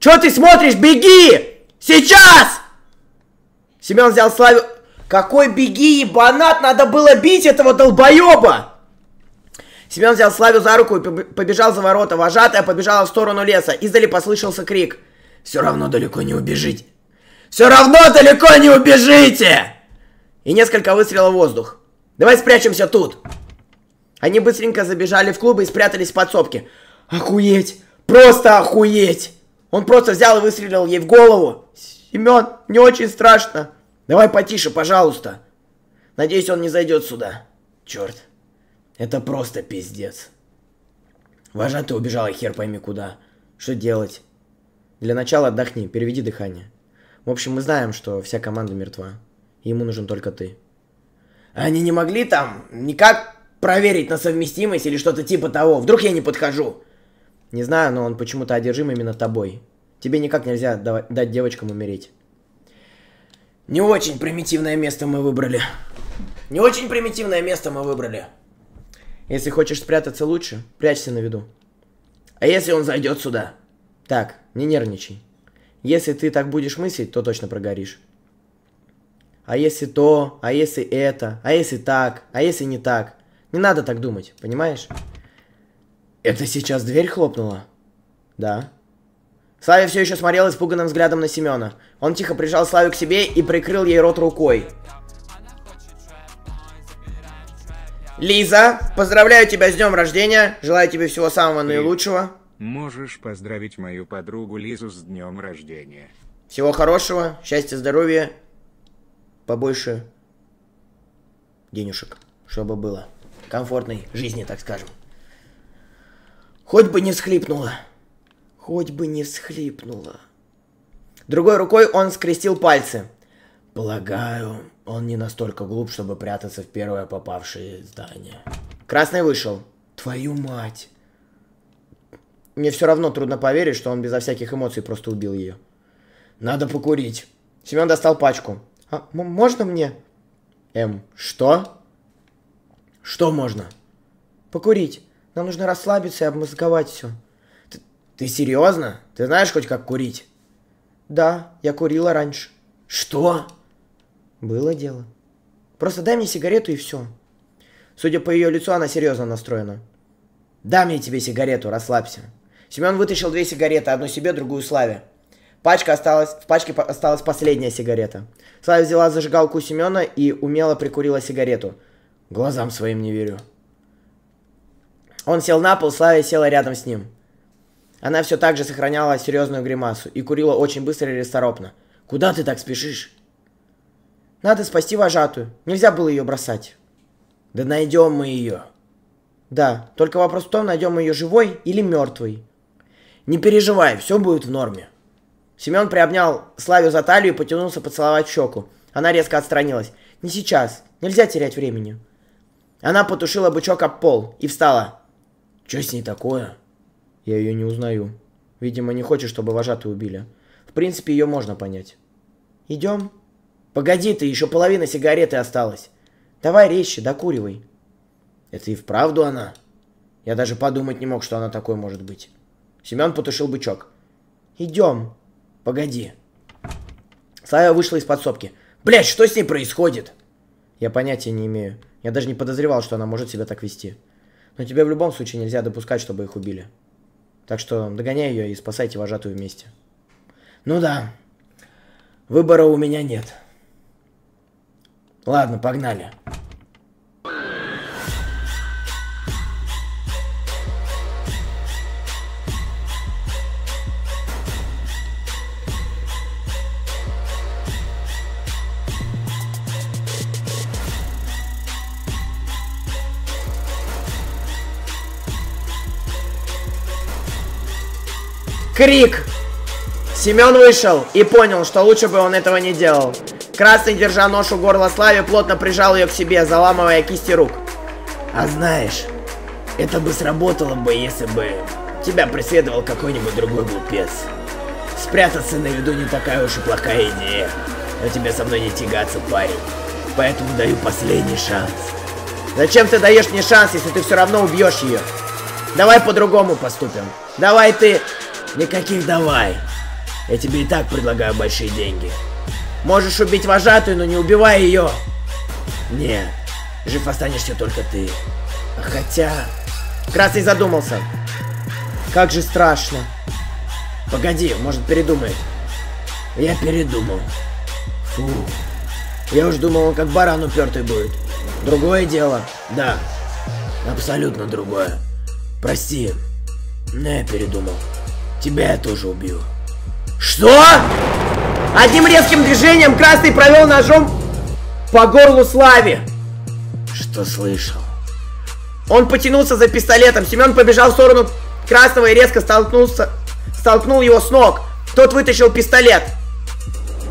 A: Че ты смотришь? Беги! Сейчас! Семен взял Славю... Какой беги, ебанат! Надо было бить этого долбоеба! Семен взял Славю за руку и побежал за ворота. Вожатая побежала в сторону леса. Издали послышался крик. «Все равно далеко не убежите!» «Все равно далеко не убежите!» И несколько выстрелов в воздух. «Давай спрячемся тут!» Они быстренько забежали в клуб и спрятались в подсобке. «Охуеть! Просто охуеть!» Он просто взял и выстрелил ей в голову. «Семен, не очень страшно!» Давай потише, пожалуйста. Надеюсь, он не зайдет сюда. Черт. Это просто пиздец. Вожатый убежала хер пойми куда. Что делать? Для начала отдохни, переведи дыхание. В общем, мы знаем, что вся команда мертва. Ему нужен только ты. Они не могли там никак проверить на совместимость или что-то типа того. Вдруг я не подхожу? Не знаю, но он почему-то одержим именно тобой. Тебе никак нельзя дать девочкам умереть. Не очень примитивное место мы выбрали. Не очень примитивное место мы выбрали. Если хочешь спрятаться лучше, прячься на виду. А если он зайдет сюда? Так, не нервничай. Если ты так будешь мыслить, то точно прогоришь. А если то, а если это, а если так, а если не так. Не надо так думать, понимаешь? Это сейчас дверь хлопнула? Да. Славя все еще смотрел испуганным взглядом на Семена. Он тихо прижал Славю к себе и прикрыл ей рот рукой. Лиза, поздравляю тебя с днем рождения. Желаю тебе всего самого наилучшего.
E: Можешь поздравить мою подругу Лизу с днем рождения.
A: Всего хорошего, счастья, здоровья, побольше денежек, чтобы было. Комфортной жизни, так скажем. Хоть бы не всхлипнула. Хоть бы не всхлипнула. Другой рукой он скрестил пальцы. Полагаю, он не настолько глуп, чтобы прятаться в первое попавшее здание. Красный вышел. Твою мать. Мне все равно трудно поверить, что он безо всяких эмоций просто убил ее. Надо покурить. Семен достал пачку. А можно мне? Эм, что? Что можно? Покурить. Нам нужно расслабиться и обмозговать все.
C: Ты, ты серьезно? Ты знаешь хоть как курить?
A: Да, я курила раньше.
C: Что?
A: Было дело. Просто дай мне сигарету и все. Судя по ее лицу, она серьезно настроена.
C: Дам я тебе сигарету, расслабься. Семен вытащил две сигареты, одну себе, другую Славе. Пачка осталась, в пачке осталась последняя сигарета. Слава взяла зажигалку Семена и умело прикурила сигарету. Глазам своим не верю. Он сел на пол, Славя села рядом с ним. Она все так же сохраняла серьезную гримасу и курила очень быстро и расторопно. «Куда ты так спешишь?»
A: «Надо спасти вожатую. Нельзя было ее бросать».
C: «Да найдем мы ее».
A: «Да, только вопрос в том, найдем мы ее живой или мертвой».
C: «Не переживай, все будет в норме».
A: Семен приобнял Славю за талию и потянулся поцеловать щеку. Она резко отстранилась. «Не сейчас. Нельзя терять времени». Она потушила бычок об пол и встала.
C: «Что с ней такое?»
A: Я ее не узнаю. Видимо, не хочет, чтобы вожатую убили. В принципе, ее можно понять. Идем?
C: Погоди ты, еще половина сигареты осталась.
A: Давай резче, докуривай.
C: Это и вправду она? Я даже подумать не мог, что она такой может быть. Семен потушил бычок.
A: Идем.
C: Погоди. Славя вышла из подсобки. Блять, что с ней происходит?
A: Я понятия не имею. Я даже не подозревал, что она может себя так вести. Но тебе в любом случае нельзя допускать, чтобы их убили. Так что догоняй ее и спасайте вожатую вместе.
C: Ну да. Выбора у меня нет. Ладно, погнали.
A: Крик! Семен вышел и понял, что лучше бы он этого не делал. Красный, держа нож у горла Славе, плотно прижал ее к себе, заламывая кисти рук.
C: А знаешь, это бы сработало бы, если бы тебя преследовал какой-нибудь другой глупец. Спрятаться на виду не такая уж и плохая идея. Но тебе со мной не тягаться, парень. Поэтому даю последний шанс.
A: Зачем ты даешь мне шанс, если ты все равно убьешь ее? Давай по-другому поступим. Давай ты
C: Никаких давай. Я тебе и так предлагаю большие деньги.
A: Можешь убить вожатую, но не убивай ее.
C: Нет, жив останешься только ты. Хотя...
A: Красный задумался. Как же страшно.
C: Погоди, может передумает. Я передумал. Фу. Я уж думал, он как баран упертый будет. Другое дело. Да. Абсолютно другое. Прости. Но я передумал. Тебя я тоже убью.
A: Что? Одним резким движением Красный провел ножом по горлу Славе.
C: Что слышал?
A: Он потянулся за пистолетом. Семен побежал в сторону Красного и резко столкнулся, столкнул его с ног. Тот вытащил пистолет.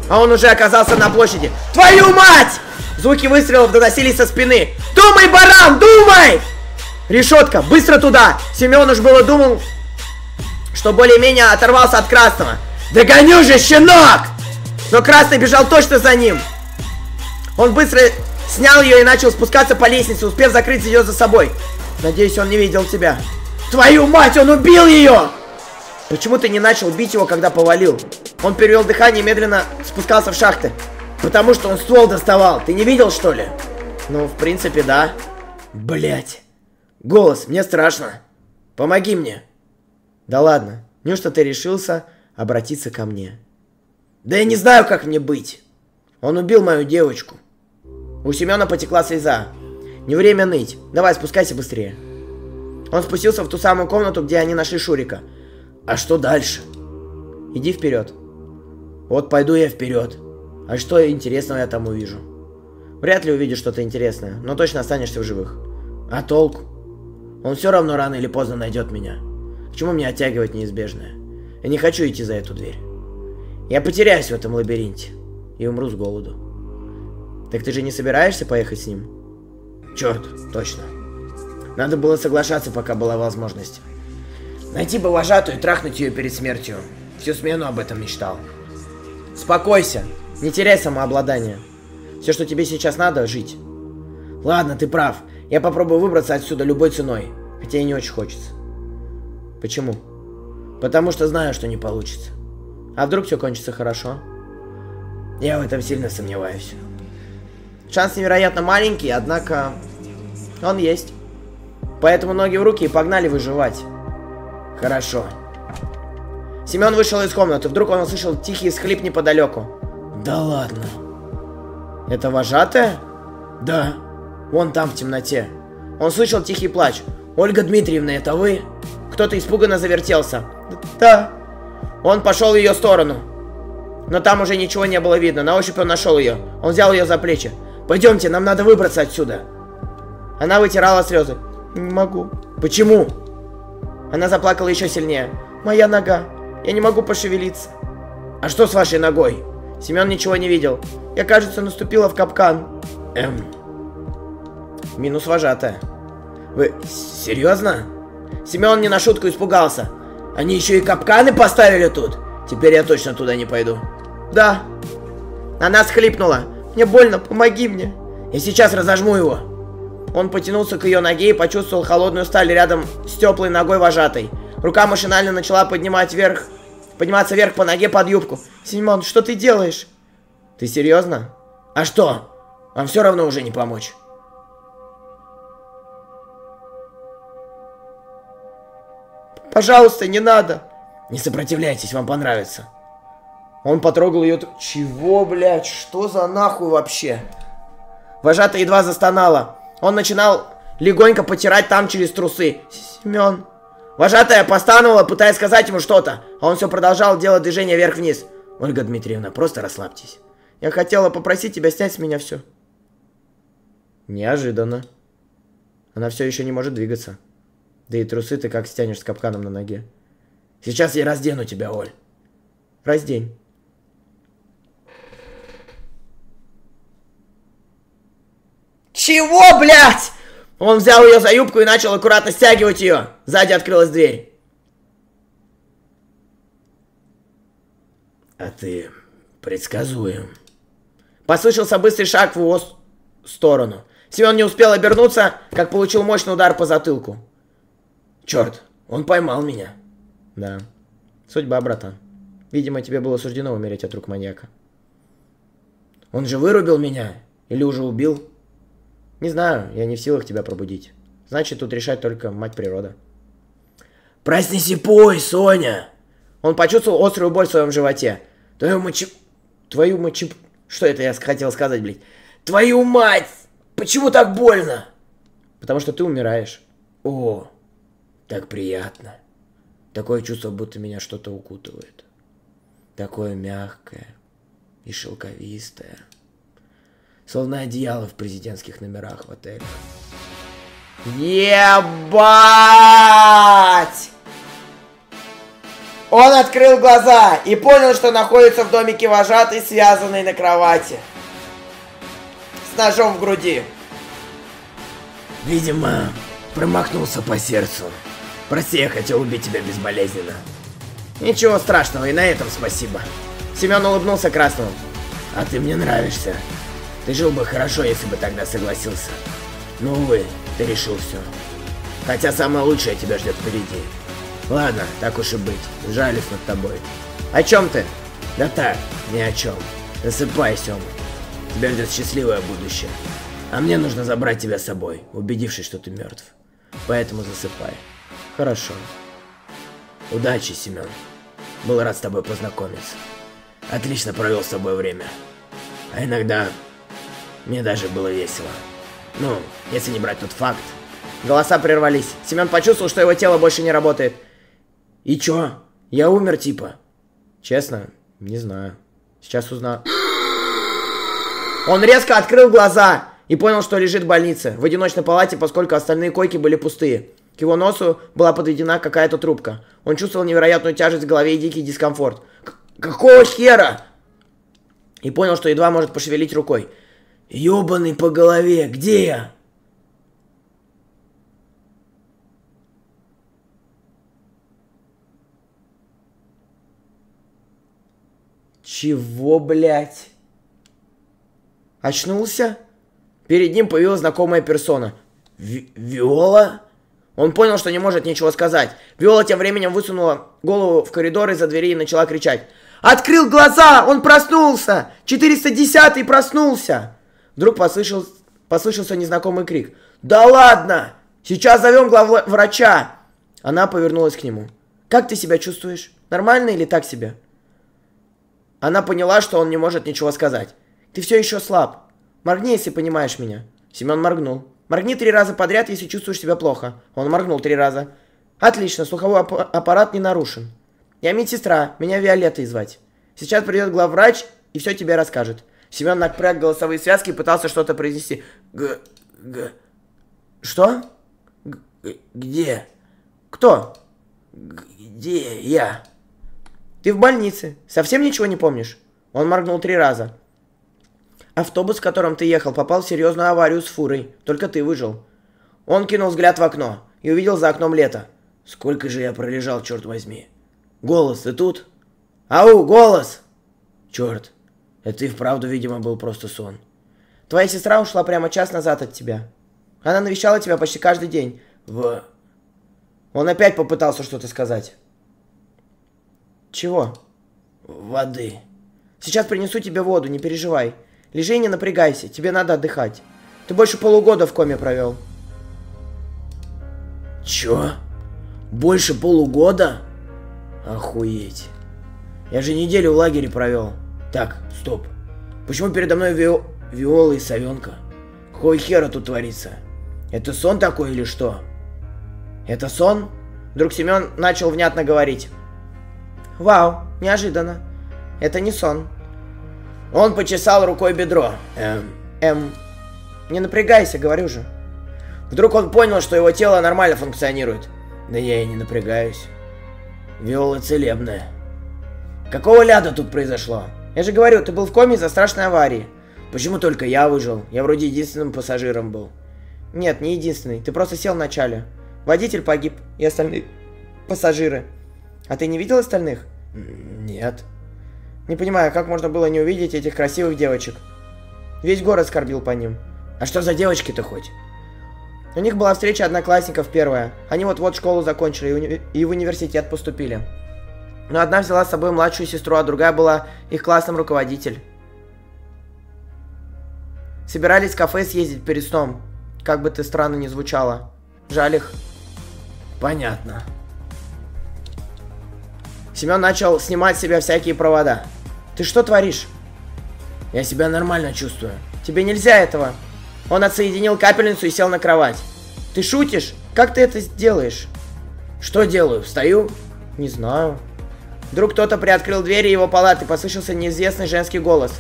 A: А он уже оказался на площади. Твою мать! Звуки выстрелов доносились со спины. Думай, баран, думай! Решетка, быстро туда! Семен уж было думал, что более-менее оторвался от Красного. «Догоню же, щенок!» Но Красный бежал точно за ним. Он быстро снял ее и начал спускаться по лестнице, успев закрыть ее за собой. Надеюсь, он не видел тебя. Твою мать, он убил ее! Почему ты не начал бить его, когда повалил? Он перевел дыхание и медленно спускался в шахты. Потому что он ствол доставал. Ты не видел, что ли? Ну, в принципе, да. Блять. Голос, мне страшно. Помоги мне. Да ладно, неужто ты решился обратиться ко мне? Да я не знаю, как мне быть. Он убил мою девочку. У Семена потекла слеза. Не время ныть. Давай, спускайся быстрее. Он спустился в ту самую комнату, где они нашли Шурика. А что дальше? Иди вперед. Вот пойду я вперед. А что интересного я там увижу? Вряд ли увидишь что-то интересное, но точно останешься в живых. А толку? Он все равно рано или поздно найдет меня. К чему мне оттягивать неизбежное? Я не хочу идти за эту дверь. Я потеряюсь в этом лабиринте и умру с голоду. Так ты же не собираешься поехать с ним? Черт, точно. Надо было соглашаться, пока была возможность. Найти бы вожатую и трахнуть ее перед смертью. Всю смену об этом мечтал. Спокойся, не теряй самообладание. Все, что тебе сейчас надо, жить. Ладно, ты прав. Я попробую выбраться отсюда любой ценой. Хотя и не очень хочется. Почему? Потому что знаю, что не получится. А вдруг все кончится хорошо? Я в этом сильно сомневаюсь. Шанс невероятно маленький, однако он есть. Поэтому ноги в руки и погнали выживать. Хорошо. Семен вышел из комнаты. Вдруг он услышал тихий схлип неподалеку. Да ладно. Это вожатая? Да. Вон там в темноте. Он слышал тихий плач. Ольга Дмитриевна, это вы? Кто-то испуганно завертелся. Да. Он пошел в ее сторону. Но там уже ничего не было видно. На ощупь он нашел ее. Он взял ее за плечи. Пойдемте, нам надо выбраться отсюда. Она вытирала слезы. Не могу. Почему? Она заплакала еще сильнее. Моя нога. Я не могу пошевелиться. А что с вашей ногой? Семен ничего не видел. Я, кажется, наступила в капкан. Эм. Минус вожатая. Вы серьезно? Семен не на шутку испугался. Они еще и капканы поставили тут. Теперь я точно туда не пойду. Да. Она схлипнула. Мне больно, помоги мне. Я сейчас разожму его. Он потянулся к ее ноге и почувствовал холодную сталь рядом с теплой ногой вожатой. Рука машинально начала поднимать вверх, подниматься вверх по ноге под юбку. Симон, что ты делаешь? Ты серьезно? А что? Вам все равно уже не помочь. Пожалуйста, не надо. Не сопротивляйтесь, вам понравится. Он потрогал ее... Чего, блядь? Что за нахуй вообще? Вожатая едва застонала. Он начинал легонько потирать там через трусы. Семен. Вожатая постановала, пытаясь сказать ему что-то. А он все продолжал делать движение вверх-вниз. Ольга Дмитриевна, просто расслабьтесь. Я хотела попросить тебя снять с меня все. Неожиданно. Она все еще не может двигаться. Да и трусы ты как стянешь с капканом на ноге. Сейчас я раздену тебя, Оль. Раздень. Чего, блядь? Он взял ее за юбку и начал аккуратно стягивать ее. Сзади открылась дверь. А ты предсказуем. Послышался быстрый шаг в его сторону. Семен не успел обернуться, как получил мощный удар по затылку. Черт, он поймал меня. Да. Судьба, братан. Видимо, тебе было суждено умереть от рук маньяка. Он же вырубил меня? Или уже убил? Не знаю, я не в силах тебя пробудить. Значит, тут решать только мать природа. Проснись и пой, Соня! Он почувствовал острую боль в своем животе. Твою мочи... Твою мочи... Что это я хотел сказать, блядь? Твою мать! Почему так больно? Потому что ты умираешь. О, так приятно. Такое чувство, будто меня что-то укутывает. Такое мягкое и шелковистое. Словно одеяло в президентских номерах в отеле. Ебать! Он открыл глаза и понял, что находится в домике вожатой, связанной на кровати. С ножом в груди. Видимо, промахнулся по сердцу. Прости, я хотел убить тебя безболезненно. Ничего страшного, и на этом спасибо. Семен улыбнулся Красному. А ты мне нравишься. Ты жил бы хорошо, если бы тогда согласился. Но, увы, ты решил все. Хотя самое лучшее тебя ждет впереди. Ладно, так уж и быть. Жалюсь над тобой. О чем ты? Да так, ни о чем. Засыпай, Сёма. Тебя ждет счастливое будущее. А мне нужно забрать тебя с собой, убедившись, что ты мертв. Поэтому засыпай. Хорошо. Удачи, Семен. Был рад с тобой познакомиться. Отлично провел с тобой время. А иногда мне даже было весело. Ну, если не брать тот факт. Голоса прервались. Семен почувствовал, что его тело больше не работает. И чё? Я умер, типа? Честно, не знаю. Сейчас узнаю. Он резко открыл глаза и понял, что лежит в больнице, в одиночной палате, поскольку остальные койки были пустые. К его носу была подведена какая-то трубка. Он чувствовал невероятную тяжесть в голове и дикий дискомфорт. Какого хера? И понял, что едва может пошевелить рукой. Ёбаный по голове, где я? Чего, блядь? Очнулся? Перед ним появилась знакомая персона. Ви-? Он понял, что не может ничего сказать. Виола тем временем высунула голову в коридор из-за двери и начала кричать. «Открыл глаза! Он проснулся! 410-й проснулся!» Вдруг послышал, послышался незнакомый крик. «Да ладно! Сейчас зовем главврача!» Она повернулась к нему. «Как ты себя чувствуешь? Нормально или так себе?» Она поняла, что он не может ничего сказать. «Ты все еще слаб. Моргни, если понимаешь меня». Семен моргнул. «Моргни три раза подряд, если чувствуешь себя плохо». Он моргнул три раза. «Отлично, слуховой ап- аппарат не нарушен. Я медсестра, меня Виолеттой звать. Сейчас придет главврач и все тебе расскажет». Семен напряг голосовые связки и пытался что-то произнести. Г... Г... Что? Г... Где? Кто? Где я? Ты в больнице. Совсем ничего не помнишь? Он моргнул три раза. Автобус, в котором ты ехал, попал в серьезную аварию с фурой. Только ты выжил. Он кинул взгляд в окно и увидел за окном лето. Сколько же я пролежал, черт возьми. Голос, ты тут? Ау, голос! Черт, это и вправду, видимо, был просто сон. Твоя сестра ушла прямо час назад от тебя. Она навещала тебя почти каждый день. В... Он опять попытался что-то сказать. Чего? Воды. Сейчас принесу тебе воду, не переживай. Лежи и не напрягайся, тебе надо отдыхать. Ты больше полугода в коме провел. Чё? Больше полугода? Охуеть. Я же неделю в лагере провел. Так, стоп. Почему передо мной Вио... Виола и Савенка? Какой хера тут творится? Это сон такой или что? Это сон? Вдруг Семен начал внятно говорить. Вау, неожиданно. Это не сон. Он почесал рукой бедро. Эм, эм, не напрягайся, говорю же. Вдруг он понял, что его тело нормально функционирует. Да я и не напрягаюсь. Виола целебная. Какого ляда тут произошло? Я же говорю, ты был в коме из-за страшной аварии. Почему только я выжил? Я вроде единственным пассажиром был. Нет, не единственный. Ты просто сел в начале. Водитель погиб и остальные пассажиры. А ты не видел остальных? Нет. Не понимаю, как можно было не увидеть этих красивых девочек. Весь город скорбил по ним. А что за девочки-то хоть? У них была встреча одноклассников первая. Они вот-вот школу закончили и, уни- и в университет поступили. Но одна взяла с собой младшую сестру, а другая была их классным руководитель. Собирались в кафе съездить перед сном. Как бы ты странно ни звучало. Жаль их. Понятно. Семен начал снимать с себя всякие провода. Ты что творишь? Я себя нормально чувствую. Тебе нельзя этого. Он отсоединил капельницу и сел на кровать. Ты шутишь? Как ты это сделаешь? Что делаю? Встаю? Не знаю. Вдруг кто-то приоткрыл двери его палаты, послышался неизвестный женский голос.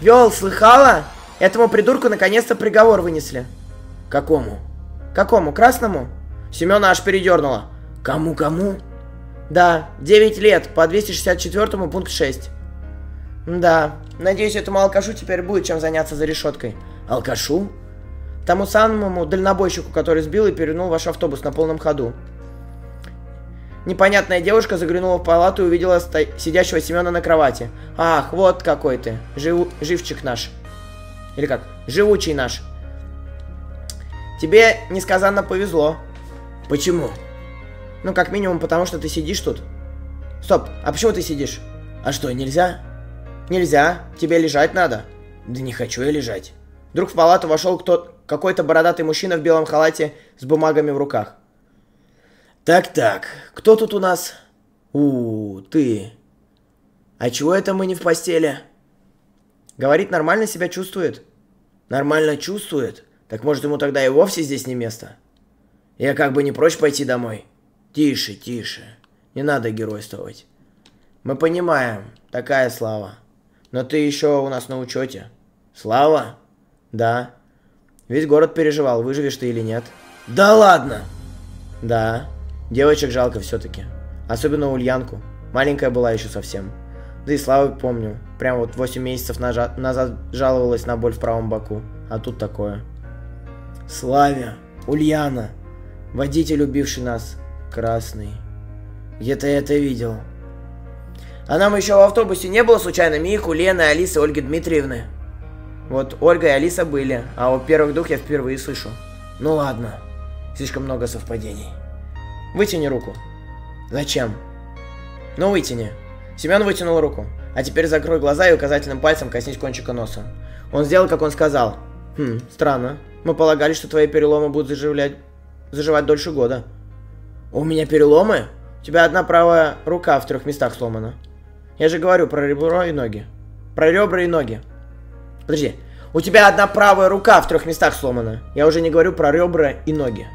A: Вел, слыхала? Этому придурку наконец-то приговор вынесли. Какому? Какому? Красному? Семена аж передернуло. Кому-кому? Да, 9 лет, по 264 пункт 6. Да, надеюсь, этому алкашу теперь будет чем заняться за решеткой. Алкашу? Тому самому дальнобойщику, который сбил и перевернул ваш автобус на полном ходу. Непонятная девушка заглянула в палату и увидела сидящего Семена на кровати. Ах, вот какой ты, Живу- живчик наш. Или как? Живучий наш. Тебе несказанно повезло. Почему? Ну, как минимум, потому что ты сидишь тут. Стоп, а почему ты сидишь? А что, нельзя? Нельзя, тебе лежать надо. Да не хочу я лежать. Вдруг в палату вошел кто какой-то бородатый мужчина в белом халате с бумагами в руках. Так-так, кто тут у нас? У, ты. А чего это мы не в постели? Говорит, нормально себя чувствует. Нормально чувствует? Так может ему тогда и вовсе здесь не место? Я как бы не прочь пойти домой. Тише, тише. Не надо геройствовать. Мы понимаем, такая слава. Но ты еще у нас на учете. Слава? Да. Весь город переживал, выживешь ты или нет. Да ладно! Да. Девочек жалко все-таки. Особенно Ульянку. Маленькая была еще совсем. Да и Славу помню. Прям вот 8 месяцев назад жаловалась на боль в правом боку. А тут такое. Славя, Ульяна, водитель, убивший нас, красный. Где-то я это видел. А нам еще в автобусе не было случайно Миху, Лены, Алисы, Ольги Дмитриевны? Вот Ольга и Алиса были, а вот первых двух я впервые слышу. Ну ладно. Слишком много совпадений. Вытяни руку. Зачем? Ну вытяни. Семен вытянул руку. А теперь закрой глаза и указательным пальцем коснись кончика носа. Он сделал, как он сказал. Хм, странно. Мы полагали, что твои переломы будут заживлять... заживать дольше года. У меня переломы? У тебя одна правая рука в трех местах сломана. Я же говорю про ребро и ноги. Про ребра и ноги. Подожди. У тебя одна правая рука в трех местах сломана. Я уже не говорю про ребра и ноги.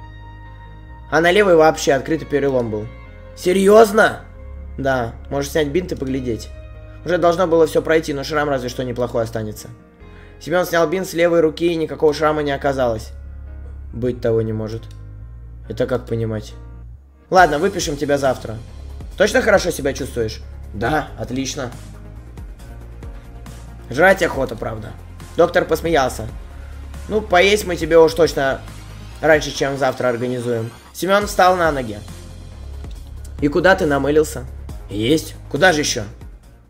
A: А на левой вообще открытый перелом был. Серьезно? Да, можешь снять бинт и поглядеть. Уже должно было все пройти, но шрам разве что неплохой останется. Семен снял бинт с левой руки, и никакого шрама не оказалось. Быть того не может. Это как понимать? Ладно, выпишем тебя завтра. Точно хорошо себя чувствуешь? Да, отлично. Жрать охота, правда. Доктор посмеялся. Ну, поесть мы тебе уж точно раньше, чем завтра организуем. Семен встал на ноги. И куда ты намылился? Есть. Куда же еще?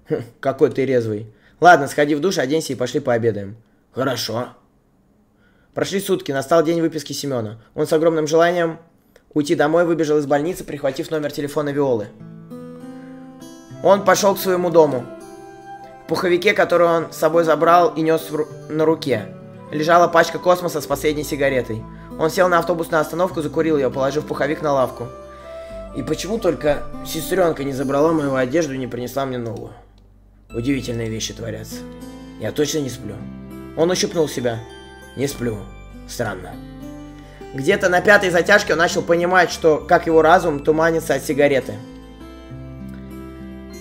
A: Хм, какой ты резвый. Ладно, сходи в душ, оденься и пошли пообедаем. Хорошо. Прошли сутки, настал день выписки Семена. Он с огромным желанием уйти домой выбежал из больницы, прихватив номер телефона Виолы. Он пошел к своему дому. В пуховике, который он с собой забрал и нес ру на руке, лежала пачка космоса с последней сигаретой. Он сел на автобусную остановку, закурил ее, положив пуховик на лавку. И почему только сестренка не забрала мою одежду и не принесла мне новую? Удивительные вещи творятся. Я точно не сплю. Он ущипнул себя. Не сплю. Странно. Где-то на пятой затяжке он начал понимать, что как его разум туманится от сигареты.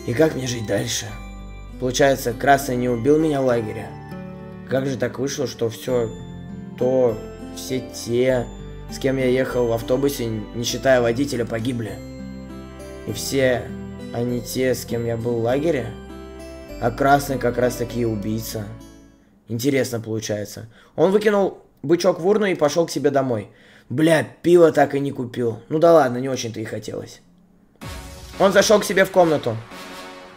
A: И как мне жить дальше? Получается, Красный не убил меня в лагере. Как же так вышло, что все то, все те, с кем я ехал в автобусе, не считая водителя, погибли. И все они те, с кем я был в лагере? А Красный как раз таки убийца. Интересно получается. Он выкинул бычок в урну и пошел к себе домой. Бля, пиво так и не купил. Ну да ладно, не очень-то и хотелось. Он зашел к себе в комнату.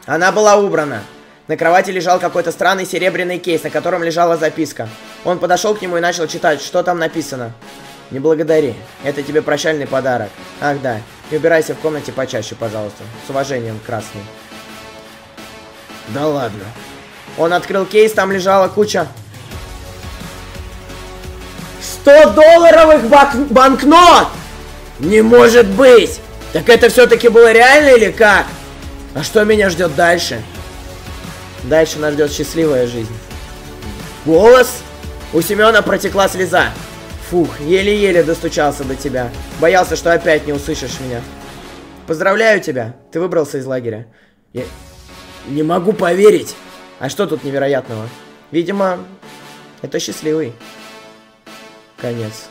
A: Она была убрана. На кровати лежал какой-то странный серебряный кейс, на котором лежала записка. Он подошел к нему и начал читать, что там написано. «Не благодари. Это тебе прощальный подарок. Ах да. И убирайся в комнате почаще, пожалуйста. С уважением, Красный». Да ладно. Он открыл кейс, там лежала куча 100 долларовых бак банкнот! Не может быть! Так это все-таки было реально или как? А что меня ждет дальше? Дальше нас ждет счастливая жизнь. Голос? У Семена протекла слеза. Фух, еле-еле достучался до тебя. Боялся, что опять не услышишь меня. Поздравляю тебя, ты выбрался из лагеря. Я не могу поверить. А что тут невероятного? Видимо, это счастливый конец.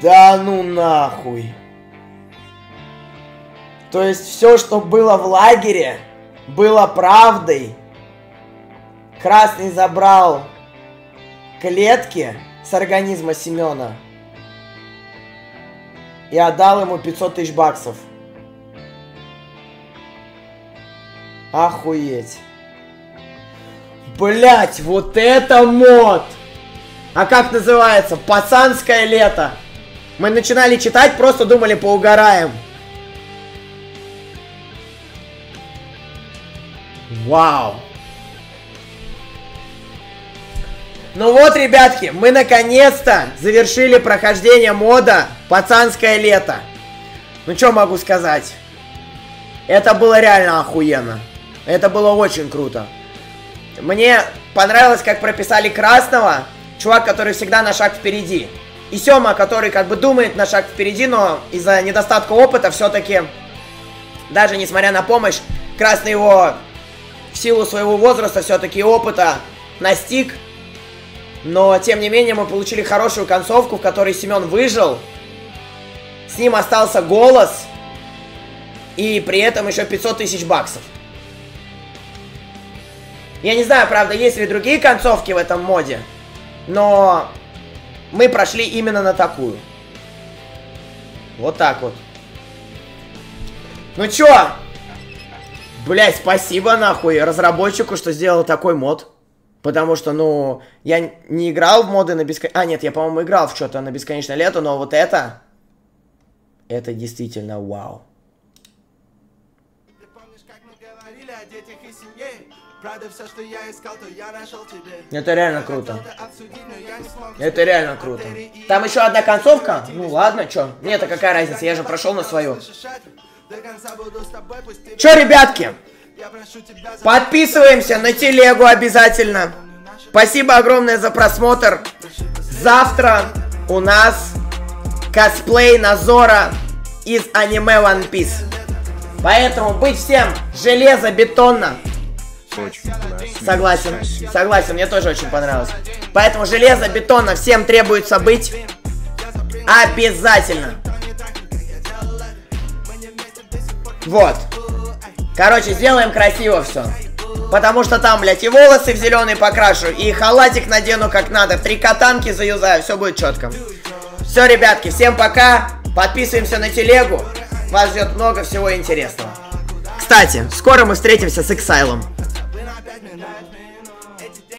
A: Да ну нахуй. То есть все, что было в лагере, было правдой. Красный забрал клетки с организма Семена и отдал ему 500 тысяч баксов. Охуеть. Блять, вот это мод! А как называется? Пацанское лето. Мы начинали читать, просто думали, поугараем. Вау. Ну вот, ребятки, мы наконец-то завершили прохождение мода «Пацанское лето». Ну что могу сказать? Это было реально охуенно. Это было очень круто. Мне понравилось, как прописали Красного, чувак, который всегда на шаг впереди. И Сёма, который как бы думает на шаг впереди, но из-за недостатка опыта все-таки, даже несмотря на помощь, Красный его в силу своего возраста все-таки опыта настиг но, тем не менее, мы получили хорошую концовку, в которой Семен выжил. С ним остался голос. И при этом еще 500 тысяч баксов. Я не знаю, правда, есть ли другие концовки в этом моде. Но мы прошли именно на такую. Вот так вот. Ну чё? Блять, спасибо нахуй разработчику, что сделал такой мод. Потому что, ну, я не играл в моды на бесконечное... А, нет, я, по-моему, играл в что-то на бесконечное лето, но вот это... Это действительно вау.
C: Ты помнишь, как мы говорили о детях и семье? Правда, все, что я искал, то я нашел тебе.
A: Это реально круто. Это реально круто. Там еще одна концовка? Ну ладно, чё? Мне-то какая разница, я же прошел на свою. Чё, ребятки? Подписываемся на телегу обязательно. Спасибо огромное за просмотр. Завтра у нас косплей Назора из аниме One Piece. Поэтому быть всем железобетонно.
E: Очень.
A: Согласен, согласен, мне тоже очень понравилось. Поэтому железобетонно всем требуется быть обязательно. Вот. Короче, сделаем красиво все. Потому что там, блядь, и волосы в зеленый покрашу, и халатик надену как надо, три катанки заюзаю, все будет четко. Все, ребятки, всем пока. Подписываемся на телегу. Вас ждет много всего интересного. Кстати, скоро мы встретимся с Эксайлом.